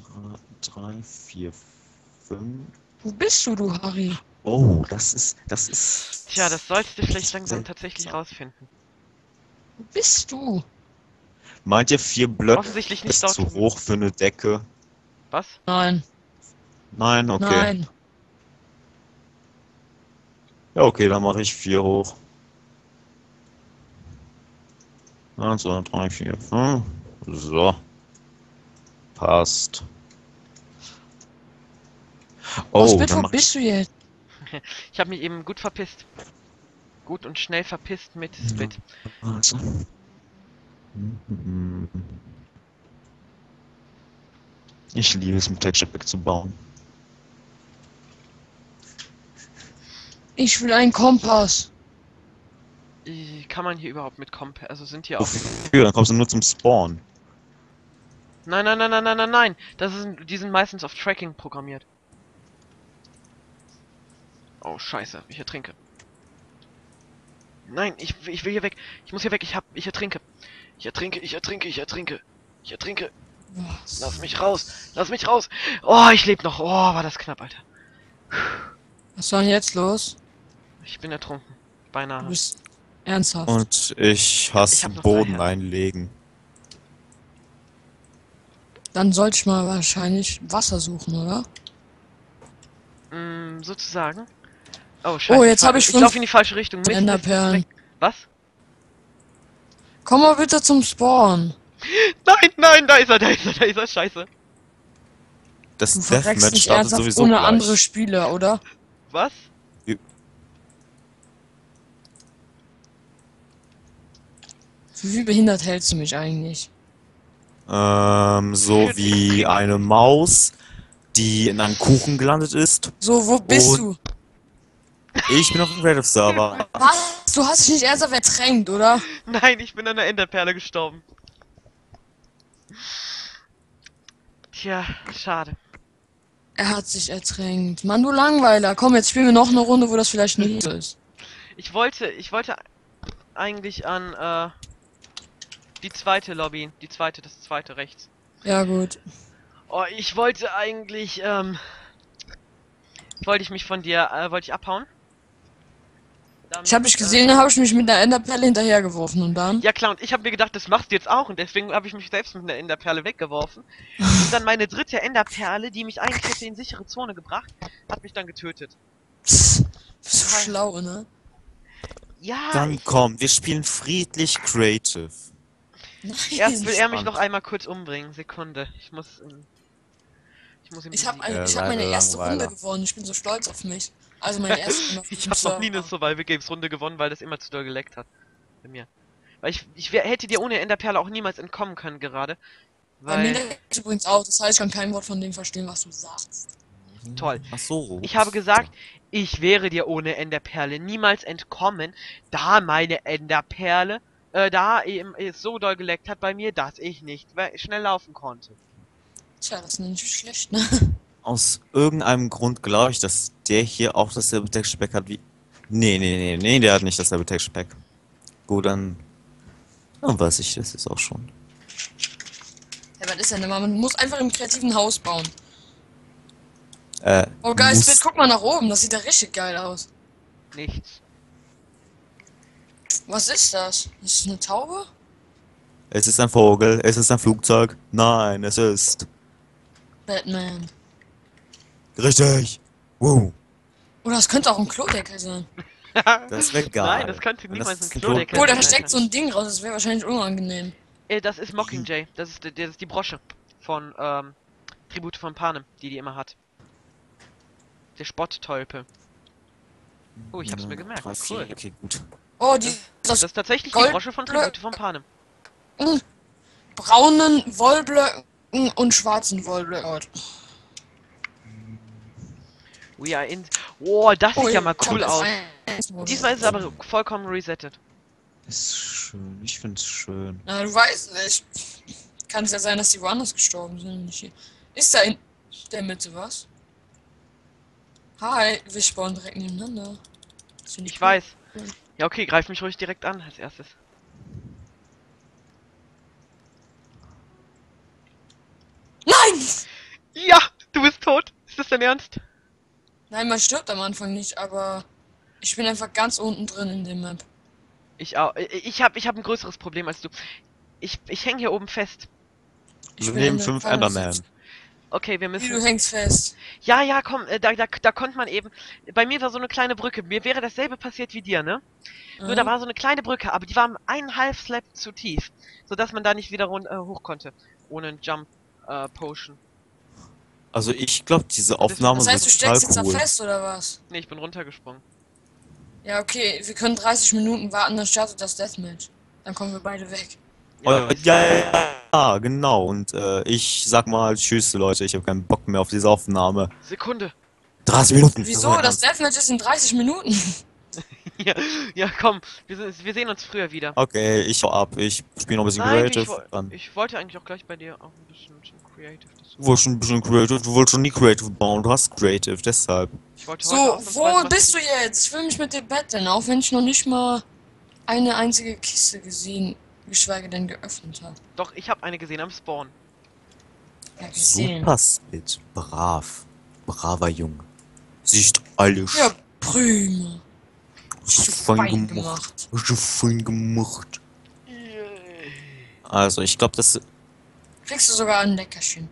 3, 4, 5. Wo bist du, du Harry? Oh, das ist, das ist. Tja, das solltest du vielleicht langsam tatsächlich rausfinden. Wo bist du? Meint ihr vier Blöcke Offensichtlich nicht ist zu hoch für eine Decke? Was? Nein, Nein, okay. nein. Ja, okay, dann mache ich vier hoch. 1, 2, 3, 4, 5. So. Passt. Oh, Oh, Spit, dann wo bist du jetzt? Ich habe mich eben gut verpisst. Gut und schnell verpisst mit Spit. Also. Ich liebe es, mit Texture Pack zu bauen. Ich will einen Kompass. Äh, Kann man hier überhaupt mit Comp... Also sind hier auch... Wofür? Dann kommst du nur zum Spawn. Nein, nein, nein, nein, nein, nein, nein. Das ist, die sind meistens auf Tracking programmiert. Oh, scheiße. Ich ertrinke. Nein, ich, ich will hier weg. Ich muss hier weg. Ich hab, ich ertrinke. Ich ertrinke, ich ertrinke, ich ertrinke. Ich ertrinke. Was? Lass mich raus. Lass mich raus. Oh, ich lebe noch. Oh, war das knapp, Alter. Was war denn jetzt los? Ich bin ertrunken. Du Beinahe. bist ernsthaft. Und ich Ich hasse drei Boden einlegen. Dann sollte ich mal wahrscheinlich Wasser suchen, oder? Mm, sozusagen. Oh, scheiße. Oh, jetzt fahr- hab ich Ich fünf laufe in die falsche Richtung. Mist, Mist, Mist, Enderperlen. Was? Komm mal bitte zum Spawn. Nein, nein, da ist er, da ist er, da ist er. Scheiße. Das Du verreckst Deathmatch nicht startet ernsthaft sowieso ohne gleich. andere Spieler, oder? Was? Für wie behindert hältst du mich eigentlich? Ähm, so wie eine Maus, die in einem Kuchen gelandet ist. So, wo bist du? Ich bin auf dem Creative Server. Was? Du hast dich nicht ernsthaft ertränkt, oder? Nein, ich bin an der Enderperle gestorben. Tja, schade. Er hat sich ertränkt. Mann, du Langweiler. Komm, jetzt spielen wir noch eine Runde, wo das vielleicht nicht so ist. Ich wollte, ich wollte eigentlich an, äh, die zweite Lobby, die zweite, das zweite rechts. Ja, gut. Oh, ich wollte eigentlich, ähm, wollte ich mich von dir, äh, wollte ich abhauen? Ich habe dich äh, gesehen, dann habe ich mich mit einer Enderperle hinterhergeworfen und dann? Ja klar, und ich habe mir gedacht, das machst du jetzt auch und deswegen habe ich mich selbst mit einer Enderperle weggeworfen. Und dann meine dritte Enderperle, die mich eigentlich hätte in sichere Zone gebracht, hat mich dann getötet. Psst, bist du schlau, ne? Ja, Dann komm, wir spielen friedlich Creative. erst will er mich noch einmal kurz umbringen. Sekunde, ich muss, ähm, ich muss ihn Ich habe besiegen. ich Ja, hab meine erste. Runde gewonnen. Ich bin so stolz auf mich. Also meine erste Ich habe noch nie eine. Survival Games Runde gewonnen, weil das immer zu doll geleckt hat. Bei mir. Weil ich, ich wär, hätte dir ohne Enderperle auch niemals entkommen können gerade. Bei mir Weil, leckt übrigens auch. Das heißt, ich kann kein Wort von dem verstehen, was du sagst. toll. Ach so. Ich habe gesagt, ich wäre dir ohne Enderperle niemals entkommen, da meine Enderperle, äh, da eben es so doll geleckt hat bei mir, dass ich nicht schnell laufen konnte. Tja, das ist nicht schlecht, ne? Aus irgendeinem Grund glaube ich, dass der hier auch dasselbe Texture Pack hat wie. Nee, nee, nee, nee, der hat nicht dasselbe Texture Pack. Gut, dann. Dann weiß ich das jetzt auch schon. Ja, was ist denn immer? Man muss einfach im kreativen Haus bauen. Äh, Oh, geil, muss- Spit, guck mal nach oben. Das sieht ja richtig geil aus. Nichts. Was ist das? Ist das eine Taube? Es ist ein Vogel, es ist ein Flugzeug. Nein, es ist. Batman. Richtig. Wow. Oder es könnte auch ein Klodeckel sein. Das wäre geil. Nein, das könnte niemals das ein Klodeckel Oh, da sein. steckt so ein Ding raus. Das wäre wahrscheinlich unangenehm. Äh, das ist Mockingjay. Das ist, das ist die Brosche von ähm, Tribute von Panem, die die immer hat. Der Spotttolpe. Oh, ich hab's mir gemerkt. Cool. Okay, gut. Oh, die Das das ist tatsächlich die Gold- Brosche von Tribute von Panem. braunen Wollblöcken und schwarzen Wollblöcken. We are in. Oh, das sieht ja mal cool aus. Diesmal ist es aber vollkommen resettet. Ist schön. Ich find's schön. Na, du weißt nicht. Kann es ja sein, dass die woanders gestorben sind. Ist da in der Mitte was? Hi, wir spawnen direkt nebeneinander. Ich cool. weiß. Ja, okay, greif mich ruhig direkt an als erstes. Nein! Ja, du bist tot. Ist das dein Ernst? Nein, man stirbt am Anfang nicht, aber ich bin einfach ganz unten drin in dem Map. Ich auch. Ich hab, ich hab ein größeres Problem als du. Ich, ich häng hier oben fest. Ich Wir nehmen fünf Enderman. Okay, wir Wie, du müssen. hängst fest. Ja, ja, komm, äh, da, da, da konnte man eben. Bei mir war so eine kleine Brücke. Mir wäre dasselbe passiert wie dir, ne? Nur da Mhm. war so eine kleine Brücke, aber die war einen half Slap zu tief. Sodass man da nicht wieder run äh, hoch konnte. Ohne einen Jump äh, Potion. Also ich glaube, diese Aufnahme Das heißt, du sind total steckst jetzt da cool. fest oder was? Nee, ich bin runtergesprungen. Ja, okay, wir können 30 Minuten warten, dann startet das Deathmatch. Dann kommen wir beide weg. Oh, Ja, ja, ja, ja, genau. Und äh, ich sag mal Tschüss, Leute. Ich habe keinen Bock mehr auf diese Aufnahme. Sekunde. 30 Minuten. Wieso? Das Deathmatch ist in 30 Minuten. Ja, ja komm, wir, sind, wir sehen uns früher wieder. Okay, ich hau ab. Ich spiele noch ein bisschen Nein, ich, Creative. woll- Dann. ich wollte eigentlich auch gleich bei dir auch ein bisschen Creative. Das Du wolltest schon ein bisschen Creative. Du wolltest schon nie Creative bauen. Du hast Creative, deshalb. ich wollte So, heute wo bist du jetzt? Ich will mich mit dir betteln, auch wenn ich noch nicht mal eine einzige Kiste gesehen, geschweige denn geöffnet habe. Doch, ich habe eine gesehen am Spawn. Ja, gesehen. Super Spit. Brav. Braver Junge. Siehst alles. Ja, prima. Hast du fein fein gemacht. gemacht. Hast du fein gemacht. Also, ich glaube, das. Kriegst du sogar ein Leckerchen.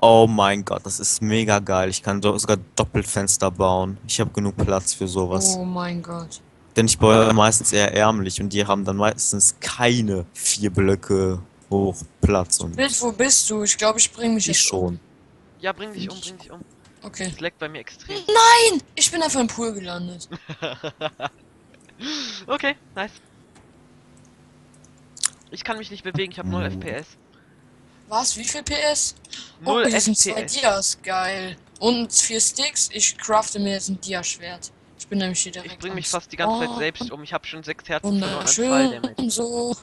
Oh mein Gott, das ist mega geil. Ich kann sogar Doppelfenster bauen. Ich habe genug Platz für sowas. Oh mein Gott. Denn ich baue meistens eher ärmlich und die haben dann meistens keine vier Blöcke hoch Platz und Bild, wo bist du? Ich glaube, ich bring mich ich jetzt um. schon. Ja, bring dich um, bring dich um. Okay. Es leckt bei mir extrem. Nein! Ich bin einfach im Pool gelandet. Okay, nice. Ich kann mich nicht bewegen, ich habe 0 Hm. FPS. Was? Wie viel PS? 0 oh, sind zwei FPS. Dias. Geil. Und vier Sticks. Ich crafte mir jetzt ein Dia-Schwert. Ich bin nämlich hier direkt Ich bring mich fast die ganze Zeit Spawn. selbst um. Ich habe schon 6 Herzen verloren Wunderschön. Damage. So.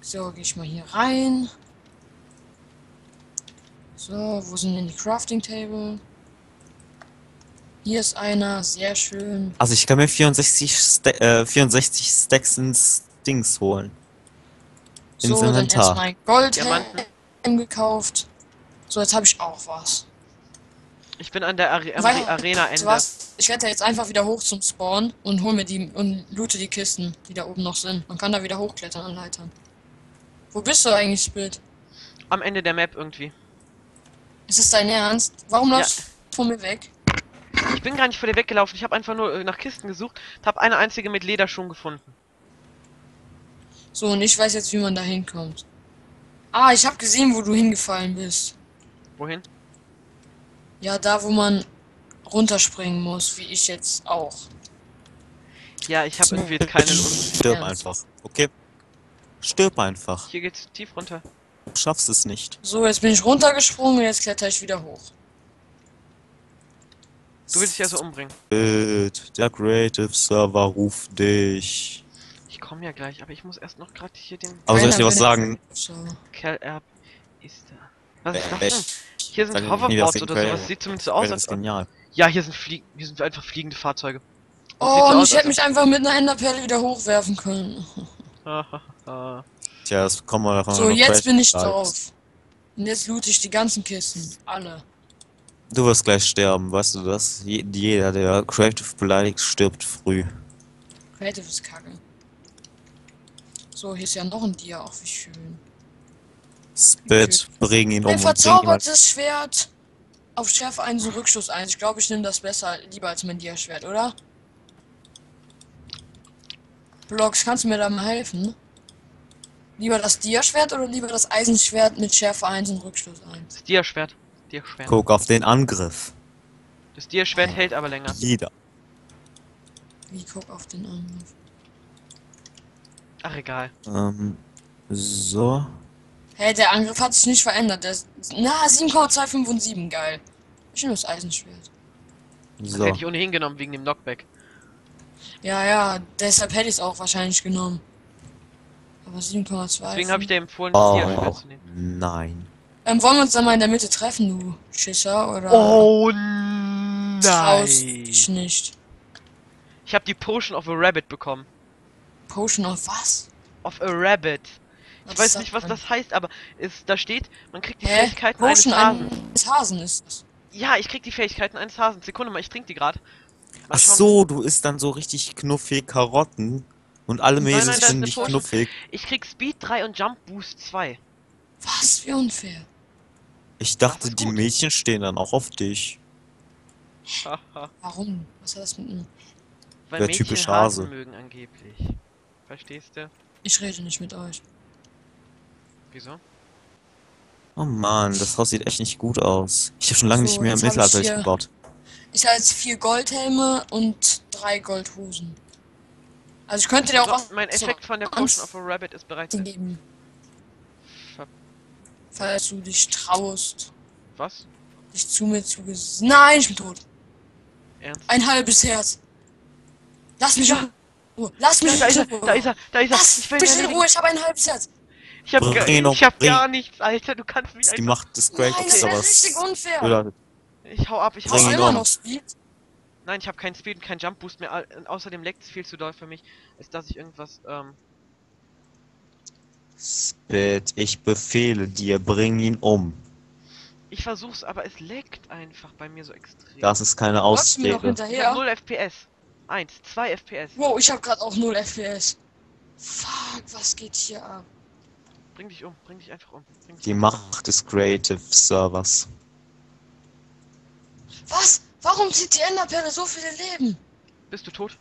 So, gehe ich mal hier rein. So, wo sind denn die Crafting Table? Hier ist einer, sehr schön. Also ich kann mir 64, Sta äh, 64 Stacks ins Dings holen. Ins So, dann Inventar. erstmal Gold Diamanten. Gekauft. So, jetzt habe ich auch was. Ich bin an der Are Weil- Arena Ende. was? Ich werde jetzt einfach wieder hoch zum Spawn und hol mir die und loote die Kisten, die da oben noch sind. Man kann da wieder hochklettern an Leitern. Wo bist du eigentlich, Spirit? Am Ende der Map irgendwie. Ist es dein Ernst? Warum Ja. läufst du von mir weg? Ich bin gar nicht vor dir weggelaufen. Ich habe einfach nur äh, nach Kisten gesucht. Habe eine einzige mit Lederschuhen gefunden. So, und ich weiß jetzt, wie man da hinkommt. Ah, ich habe gesehen, wo du hingefallen bist. Wohin? Ja, da, wo man runterspringen muss, wie ich jetzt auch. Ja, ich habe irgendwie keine Lust. Stirb einfach. Okay? Stirb einfach. Hier geht's tief runter. Du schaffst es nicht. So, jetzt bin ich runtergesprungen und jetzt kletter ich wieder hoch. Du willst dich ja so umbringen. Bild, der Creative Server ruft dich. Ich komme ja gleich, aber ich muss erst noch gerade hier den Aber soll ich dir was sagen? So. Kerl Erb ist da. Was ist Äh, das denn? Hier sind Hoverboards oder sowas. Sieht zumindest so aus, Das als ist genial. Ja, hier sind Flie hier sind einfach fliegende Fahrzeuge. Oh, und aus, ich hätte mich einfach mit einer Enderperle wieder hochwerfen können. Tja, das kommen wir davon. So, jetzt bin ich drauf. Und jetzt loot ich die ganzen Kisten. Alle. Du wirst gleich sterben, weißt du das? Je- Jeder, der Creative beleidigt, stirbt früh. Creative ist kacke. So, hier ist ja noch ein Dia, auch wie schön. Spit, bring ihn um Ein und bring ihn verzaubertes Schwert auf Schärfe 1 und Rückstoß 1. Ich glaube, ich nehme das besser lieber als mein Dia-Schwert, oder? Blocks, kannst du mir da mal helfen? Lieber das Dia-Schwert oder lieber das Eisenschwert mit Schärfe 1 und Rückstoß 1? Das Dia-Schwert. Dia-Schwert. Guck auf den Angriff. Das Dia-Schwert hält aber länger. Jeder. Wie guck auf den Angriff. Ach, egal. Ähm, so. Hey, der Angriff hat sich nicht verändert. Der ist, na, 7,257, geil. Ich nehme das Eisenschwert. Das So. hätte ich ohnehin genommen wegen dem Knockback. Ja, ja, deshalb hätte ich es auch wahrscheinlich genommen. Aber 7,2. Deswegen habe ich dir empfohlen, das Oh, Dia-Schwert zu nehmen. nein. Ähm, wollen wir uns dann mal in der Mitte treffen, du Schisser? Oder Oh traust nein! dich nicht? Ich habe die Potion of a Rabbit bekommen. Potion of was? Of a Rabbit. Ich Was weiß ist nicht, was das heißt, aber es, da steht, man kriegt die Hä? Fähigkeiten eines Potion Hasen. eines Hasen ist das. Ja, ich krieg die Fähigkeiten eines Hasen. Sekunde mal, ich trinke die gerade. Ach so, du isst dann so richtig knuffig Karotten. Und alle Mädels nein, ist sind nicht knuffig. Ich krieg Speed 3 und Jump Boost 2. Was? Wie unfair. Ich dachte, ist die gut. Mädchen stehen dann auch auf dich. Haha. Warum? Was hat das mit mir? Weil Der Mädchen typische Hasen Hase. mögen angeblich. Verstehst du? Ich rede nicht mit euch. Wieso? Oh Mann, das Haus sieht echt nicht gut aus. Ich habe schon lange So, nicht mehr im ich Mittelalter hier- gebaut. Ich habe jetzt vier Goldhelme und drei Goldhosen. Also ich könnte dir auch was So, mein Effekt von der Potion of a Rabbit ist bereits. geben, falls du dich traust, Was? dich zu mir zu ges... Nein, ich bin tot. Ernst? Ein halbes Herz. Lass mich in Ruhe. Lass mich Ja, da ist er, in Ruhe. da ist er, da ist er. Lass Ich will mich in. Ruhe, ich habe ein halbes Herz. Ich hab, gar, ich hab gar nichts, Alter. Du kannst mich ist die einfach. Macht des Great Nein, das sowas. richtig unfair. Bedeutet. Ich hau ab, ich hau ab. immer noch Speed? Nein, ich habe keinen Speed und keinen Jump Boost mehr. Und Außerdem leckt es viel zu doll für mich, als dass ich irgendwas. Ähm, Spit, ich befehle dir, bring ihn um. ich versuch's, aber es leckt einfach bei mir so extrem. Das ist keine Ausrede. ich hab hinterher? 0 FPS. 1, 2 FPS. Wow, ich habe gerade auch 0 FPS. Fuck, was geht hier ab? Bring dich um, bring dich einfach um. Bring dich Die um. Macht des Creative Servers. Was? Warum zieht die Enderperle so viele Leben? Bist du tot?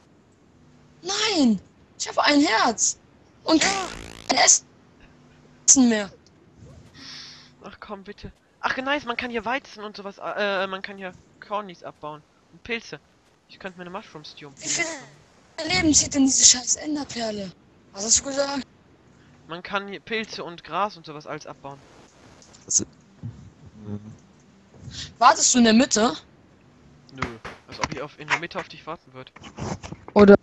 Nein! Ich habe ein Herz. Und kein Essen mehr. Ach komm, bitte. Ach nice, man kann hier Weizen und sowas, äh, man kann hier Cornies abbauen. Und Pilze. Ich könnte mir eine Mushroom Stew. Wie viele Leben zieht denn diese scheiß Enderperle? Was hast du gesagt? Man kann hier Pilze und Gras und sowas alles abbauen. Hm, Wartest du in der Mitte? Nö. Als ob ich auf, in der Mitte auf dich warten wird. Oder?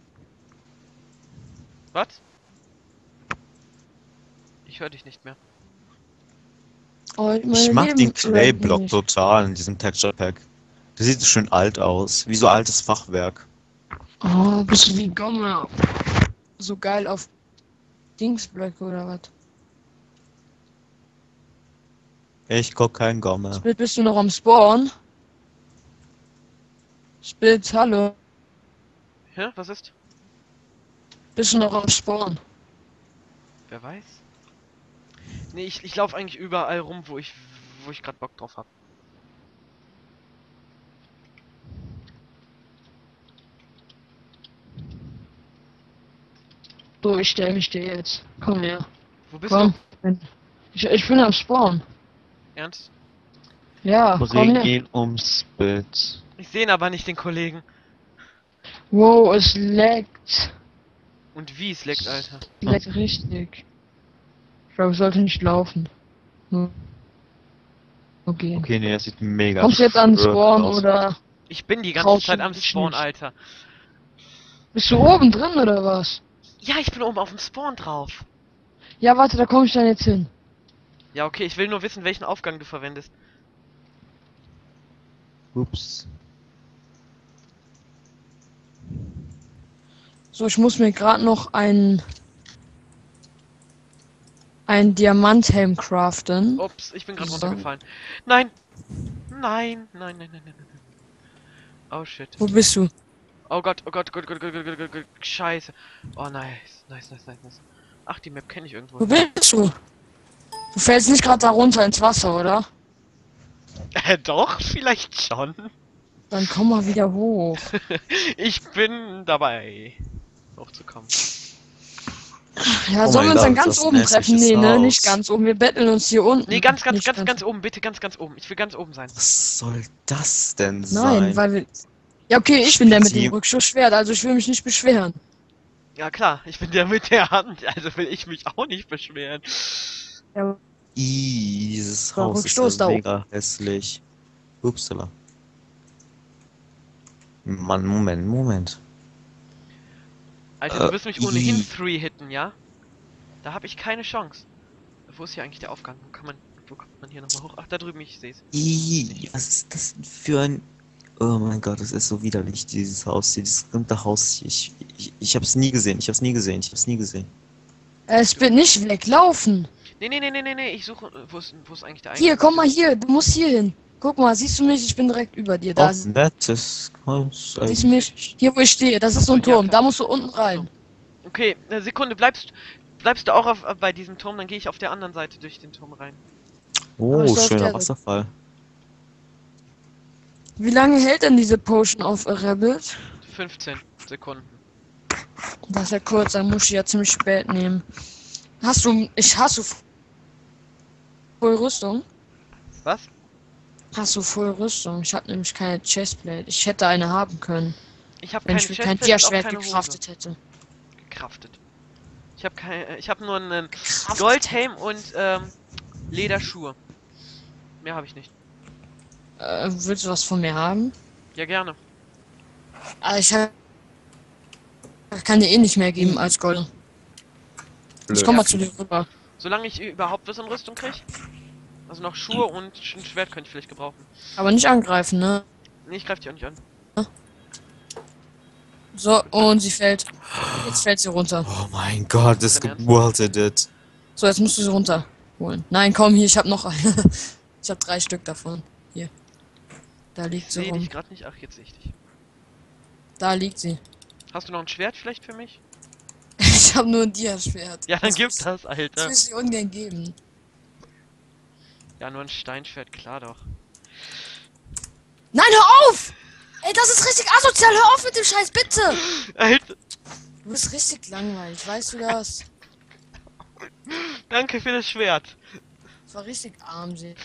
Was? Ich höre dich nicht mehr. Oh, Ich mag Leben den Clay-Block total in diesem Texture Pack. Der sieht so schön alt aus. Wie so altes Fachwerk. Oh, bist du wie Gomme. So geil auf Dingsblöcke oder was? Ich guck kein Gomme. Split, bist du noch am Spawn? Split, hallo. Hä? Was ist? Bist du noch am Spawn? Wer weiß? Nee, ich, ich laufe eigentlich überall rum, wo ich wo ich gerade Bock drauf hab. So, ich stell mich dir jetzt. Komm her. Wo bist Komm. Ich, ich bin am Spawn. du? Ernst? Ja, komm Bring her. ihn um Spit. Ich sehe aber nicht den Kollegen. Wow, es leckt. Und wie es leckt, Alter. Es leckt richtig. Ich glaube, ich sollte nicht laufen. Nur. Okay. Okay, nee, er sieht mega Kommst du jetzt an Spawn aus. oder Ich bin die ganze Zeit du am Spawn, nicht. Alter. bist du oben drin oder was? Ja, ich bin oben auf dem Spawn drauf. Ja, warte, da komme ich dann jetzt hin. Ja, okay, ich will nur wissen, welchen Aufgang du verwendest. Ups. So, ich muss mir gerade noch ein ein Diamanthelm craften. Ups, ich bin gerade So. runtergefallen. Nein! Nein, nein, nein, nein, nein, nein. Oh shit. Wo bist du? Oh Gott, oh Gott, Gott, Gott, Gott, Gott, Gott, Gott, Gott, scheiße. Oh nice, nice, nice, nice, nice. Ach, die Map kenne ich irgendwo. Wo bist du? Du fällst nicht gerade da runter ins Wasser, oder? Äh, doch, vielleicht schon. Dann komm mal wieder hoch. Ich bin dabei, hochzukommen. Ja, Oh sollen wir uns dann Gott, ganz oben treffen? Nee, ne, Haus. nicht ganz oben. Wir betteln uns hier unten. Nee, ganz, ganz, ganz, ganz oben, bitte, ganz, ganz oben. Ich will ganz oben sein. Was soll das denn sein? Nein, weil wir. Ja, okay, ich bin der mit dem Rückschussschwert, also ich will mich nicht beschweren. Ja klar, ich bin der mit der Hand, also will ich mich auch nicht beschweren. Ja, Ih, dieses Haus Rückstoß ist da ja oben. mega hässlich. Upsala. Mann, Moment, Moment. Alter, du Äh, wirst mich ohnehin i. 3 hitten, ja? Da habe ich keine Chance. Wo ist hier eigentlich der Aufgang? Wo kann man, wo kommt man hier nochmal hoch? Ach, da drüben, ich seh's. Ih, was ist das denn für ein... Oh mein Gott, das ist so widerlich, dieses Haus hier, dieses gesamte Haus hier. Ich, ich, ich hab's nie gesehen, ich hab's nie gesehen, ich hab's nie gesehen. Es wird nicht weglaufen. Nee, nee, nee, nee, nee, nee, ich suche. äh, Wo ist, wo ist eigentlich der Hier, komm mal hier, du musst hier hin. Guck mal, siehst du mich? Ich bin direkt über dir. Da Oh, ist, nettes Haus. siehst du mich? Hier, wo ich stehe. Das ist so ein Turm. Da musst du unten rein. Okay, eine Sekunde, bleibst, bleibst du auch auf, äh, bei diesem Turm, dann gehe ich auf der anderen Seite durch den Turm rein. Oh, schöner Wasserfall. Wie lange hält denn diese Potion auf Rabbit? 15 Sekunden. Das ist ja kurz, dann muss ich ja ziemlich spät nehmen. Hast du. Ich hasse voll Rüstung. Was? Hast du voll Rüstung? Ich habe nämlich keine Chestplate. Ich hätte eine haben können, Ich habe wenn keine ich kein keine Hose. gecraftet hätte. Gekraftet. Ich habe kein, ich habe nur einen. Goldhelm und ähm, Lederschuhe. Mehr habe ich nicht. Äh, willst du was von mir haben? Ja gerne. Ah, ich hab, ich kann dir eh nicht mehr geben als Gold. Ich Blöd. komm mal zu dir rüber. Solange ich überhaupt was in Rüstung kriege. Also noch Schuhe und ein Schwert könnte ich vielleicht gebrauchen. Aber nicht angreifen, ne? Nee, ich greife dich auch nicht an. So, und sie fällt. Jetzt fällt sie runter. Oh mein Gott, das gewaltet it. So, jetzt musst du sie runterholen. Nein, komm hier, ich habe noch eine. Ich habe drei Stück davon. Da liegt sie sehe rum. dich gerade nicht. Ach, jetzt sehe ich dich. Da liegt sie. Hast du noch ein Schwert vielleicht für mich? Ich habe nur ein Dia-Schwert. Ja, dann Das gib muss- das, Das Alter. will ich ungern geben. Ja, nur ein Steinschwert, klar doch. Nein, hör auf! Ey, das ist richtig asozial. Hör auf mit dem Scheiß, bitte! Alter, Du bist richtig langweilig, weißt du das? danke für das Schwert. Das war richtig armselig.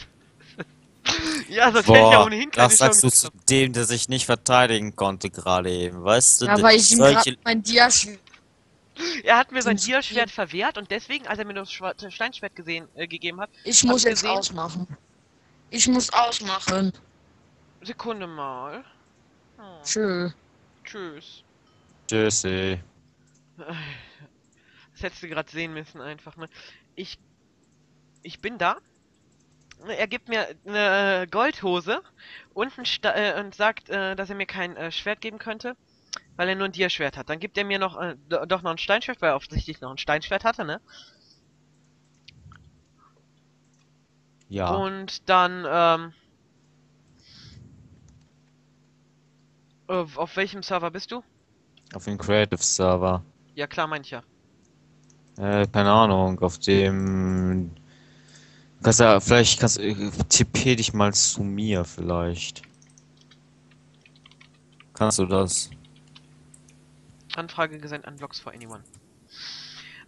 Ja, sonst hätte ich ja Boah, ohnehin keine das sagst du zu dem, der sich nicht verteidigen konnte gerade eben, weißt du? Ja, weil ich ihm solche, mein Dia-Schwert. Er hat mir sein Dia-Schwert verwehrt und deswegen, als er mir das das Steinschwert gesehen, äh, gegeben hat, Ich muss jetzt gesehen? ausmachen. Ich muss ausmachen. Sekunde mal. Hm, Tschö. tschüss. Tschüssi. Das hättest du gerade sehen müssen einfach, ne? Ich. Ich bin da. Er gibt mir eine Goldhose und, ein Sta äh, und sagt, äh, dass er mir kein äh, Schwert geben könnte, weil er nur ein Dia-Schwert hat. Dann gibt er mir noch äh, do- doch noch ein Steinschwert, weil er offensichtlich noch ein Steinschwert hatte, ne? Ja. Und dann, ähm. Auf, welchem Server bist du? Auf dem Creative Server. Ja klar, mein ich ja. Äh, keine Ahnung, auf dem. Kannst ja, vielleicht kannst äh, TP dich mal zu mir vielleicht. Kannst du das? Anfrage gesendet an Blogs for Anyone.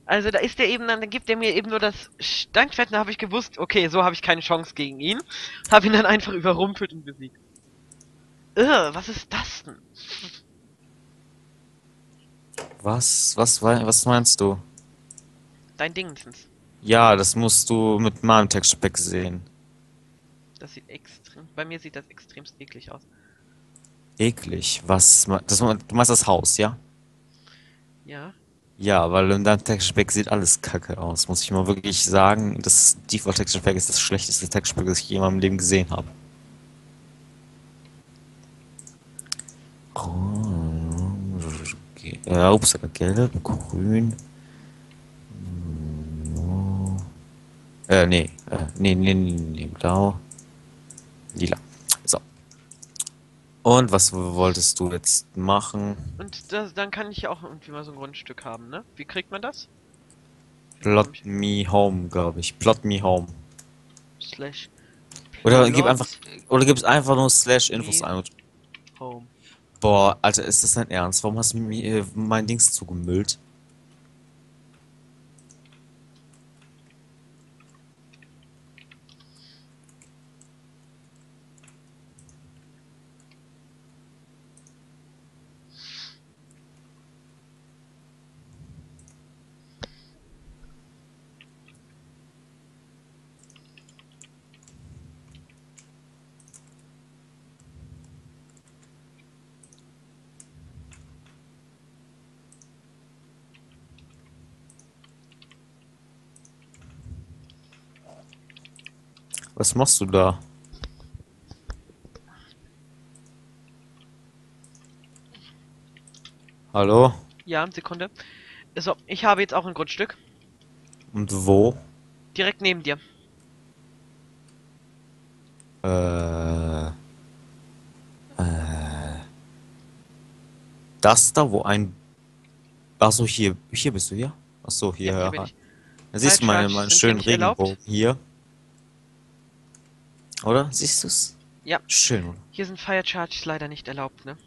Also da ist der eben, dann gibt er mir eben nur das Steinschwert, da habe ich gewusst, okay, so habe ich keine Chance gegen ihn. Habe ihn dann einfach überrumpelt und besiegt. Äh, was ist das denn? Was? Was, was meinst du? Dein Dingsens. Ja, das musst du mit meinem Texture Pack sehen. Das sieht extrem. Bei mir sieht das extremst eklig aus. Eklig. Was? Das, du meinst das Haus, ja? Ja. Ja, weil in deinem Texture Pack sieht alles kacke aus, muss ich mal wirklich sagen. Das Default Texture Pack ist das schlechteste Texture Pack, das ich je in meinem Leben gesehen habe. Äh, ups, gelb, grün. Äh, nee, äh, nee, nee, nee, nee, blau. Lila. So. Und was wolltest du jetzt machen? Und das, dann kann ich ja auch irgendwie mal so ein Grundstück haben, ne? Wie kriegt man das? Plot me home, glaube ich. Plot me home. Slash. Oder gib einfach, oder gib's einfach nur slash Infos ein. und- Home. Boah, Alter, ist das dein Ernst? Warum hast du mir äh, mein Dings zugemüllt? Was machst du da? Hallo? Ja, Sekunde. So, ich habe jetzt auch ein Grundstück. Und wo? Direkt neben dir. Äh. Äh. Das da, wo ein. Achso, hier. Hier bist du, ja? Achso, hier. Ja, hier Ja. Da siehst du meine, meinen schönen? Regenbogen hier. Oder? Siehst du's? Ja. Schön? Hier sind Fire Charges leider nicht erlaubt, ne?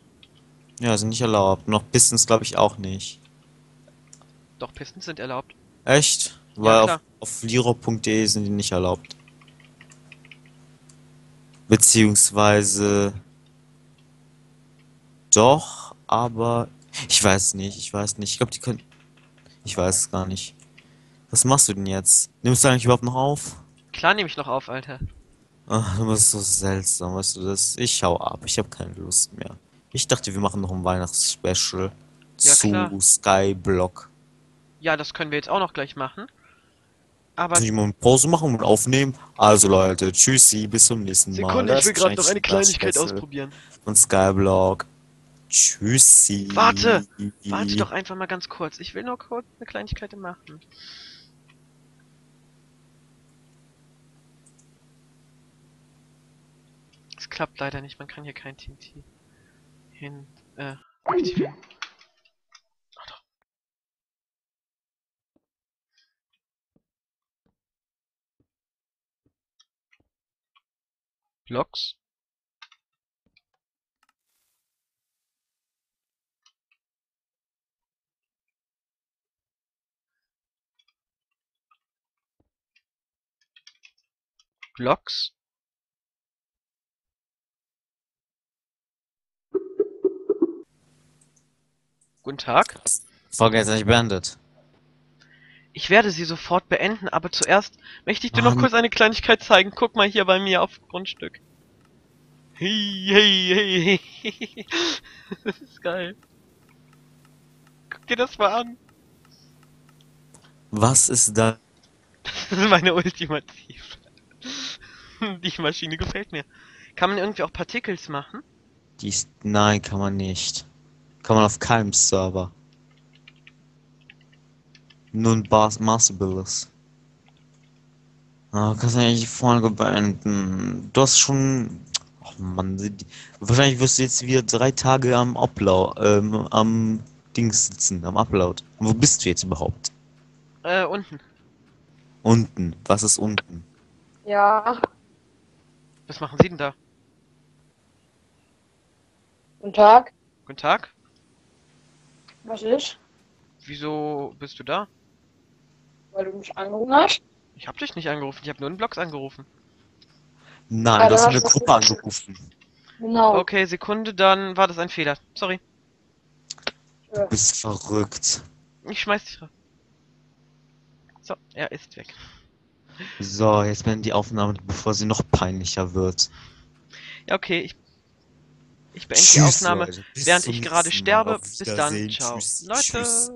Ja, sind nicht erlaubt. Noch Pistons glaube ich auch nicht. Doch, Pistons sind erlaubt. Echt? Weil klar. auf, auf liro.de sind die nicht erlaubt. Beziehungsweise doch, aber ich weiß nicht, ich weiß nicht. Ich glaube, die können. Ich weiß es gar nicht. Was machst du denn jetzt? Nimmst du eigentlich überhaupt noch auf? Klar nehme ich noch auf, Alter. Ach, du bist so seltsam, weißt du das? Ich hau ab, ich habe keine Lust mehr. Ich dachte, wir machen noch ein Weihnachtsspecial Ja, zu klar. Skyblock. Ja, das können wir jetzt auch noch gleich machen. Aber Soll ich mal eine Pause machen und aufnehmen? Also Leute, tschüssi, bis zum nächsten Mal. Sekunde, ich will gerade noch eine Kleinigkeit ausprobieren. Von Skyblock. Tschüssi. Warte, Warte doch einfach mal ganz kurz. Ich will nur kurz eine Kleinigkeit machen. Klappt leider nicht. Man kann hier kein TNT hin äh, aktivieren. Ach. Blocks? Blocks? Guten Tag. Folge jetzt nicht beendet. Ich werde sie sofort beenden, aber zuerst möchte ich dir noch Mann. kurz eine Kleinigkeit zeigen. Guck mal hier bei mir auf Grundstück. Hey, hey, hey, hey. Das ist geil. Guck dir das mal an. Was ist da? Das ist meine Ultimativ. Die Maschine gefällt mir. Kann man irgendwie auch Particles machen? Die ist, nein, kann man nicht. Kann man auf keinem Server. Nur ein Bas Masterbildes. Ah, kannst du eigentlich die Folge beenden? Du hast schon. Oh Mann, die, wahrscheinlich wirst du jetzt wieder drei Tage am Upload, ähm, am Dings sitzen, am Upload. Wo bist du jetzt überhaupt? Äh, unten. Unten. Was ist unten? Ja, Was machen Sie denn da? guten Tag. Guten Tag. Was ist? Wieso bist du da? Weil du mich angerufen hast? Ich hab dich nicht angerufen. Ich habe nur in Blocks angerufen. Nein, Ja, du hast du Gruppe angerufen. Genau. Okay, Sekunde, dann war das ein Fehler. Sorry. Du bist verrückt. Ich schmeiß dich raus. So, er ist weg. So, jetzt beenden die Aufnahme, bevor sie noch peinlicher wird. Ja, okay, ich. Ich beende die Aufnahme, Leute. Während ich gerade sterbe. Bis dann. Ciao. Tschüss. Leute. Tschüss.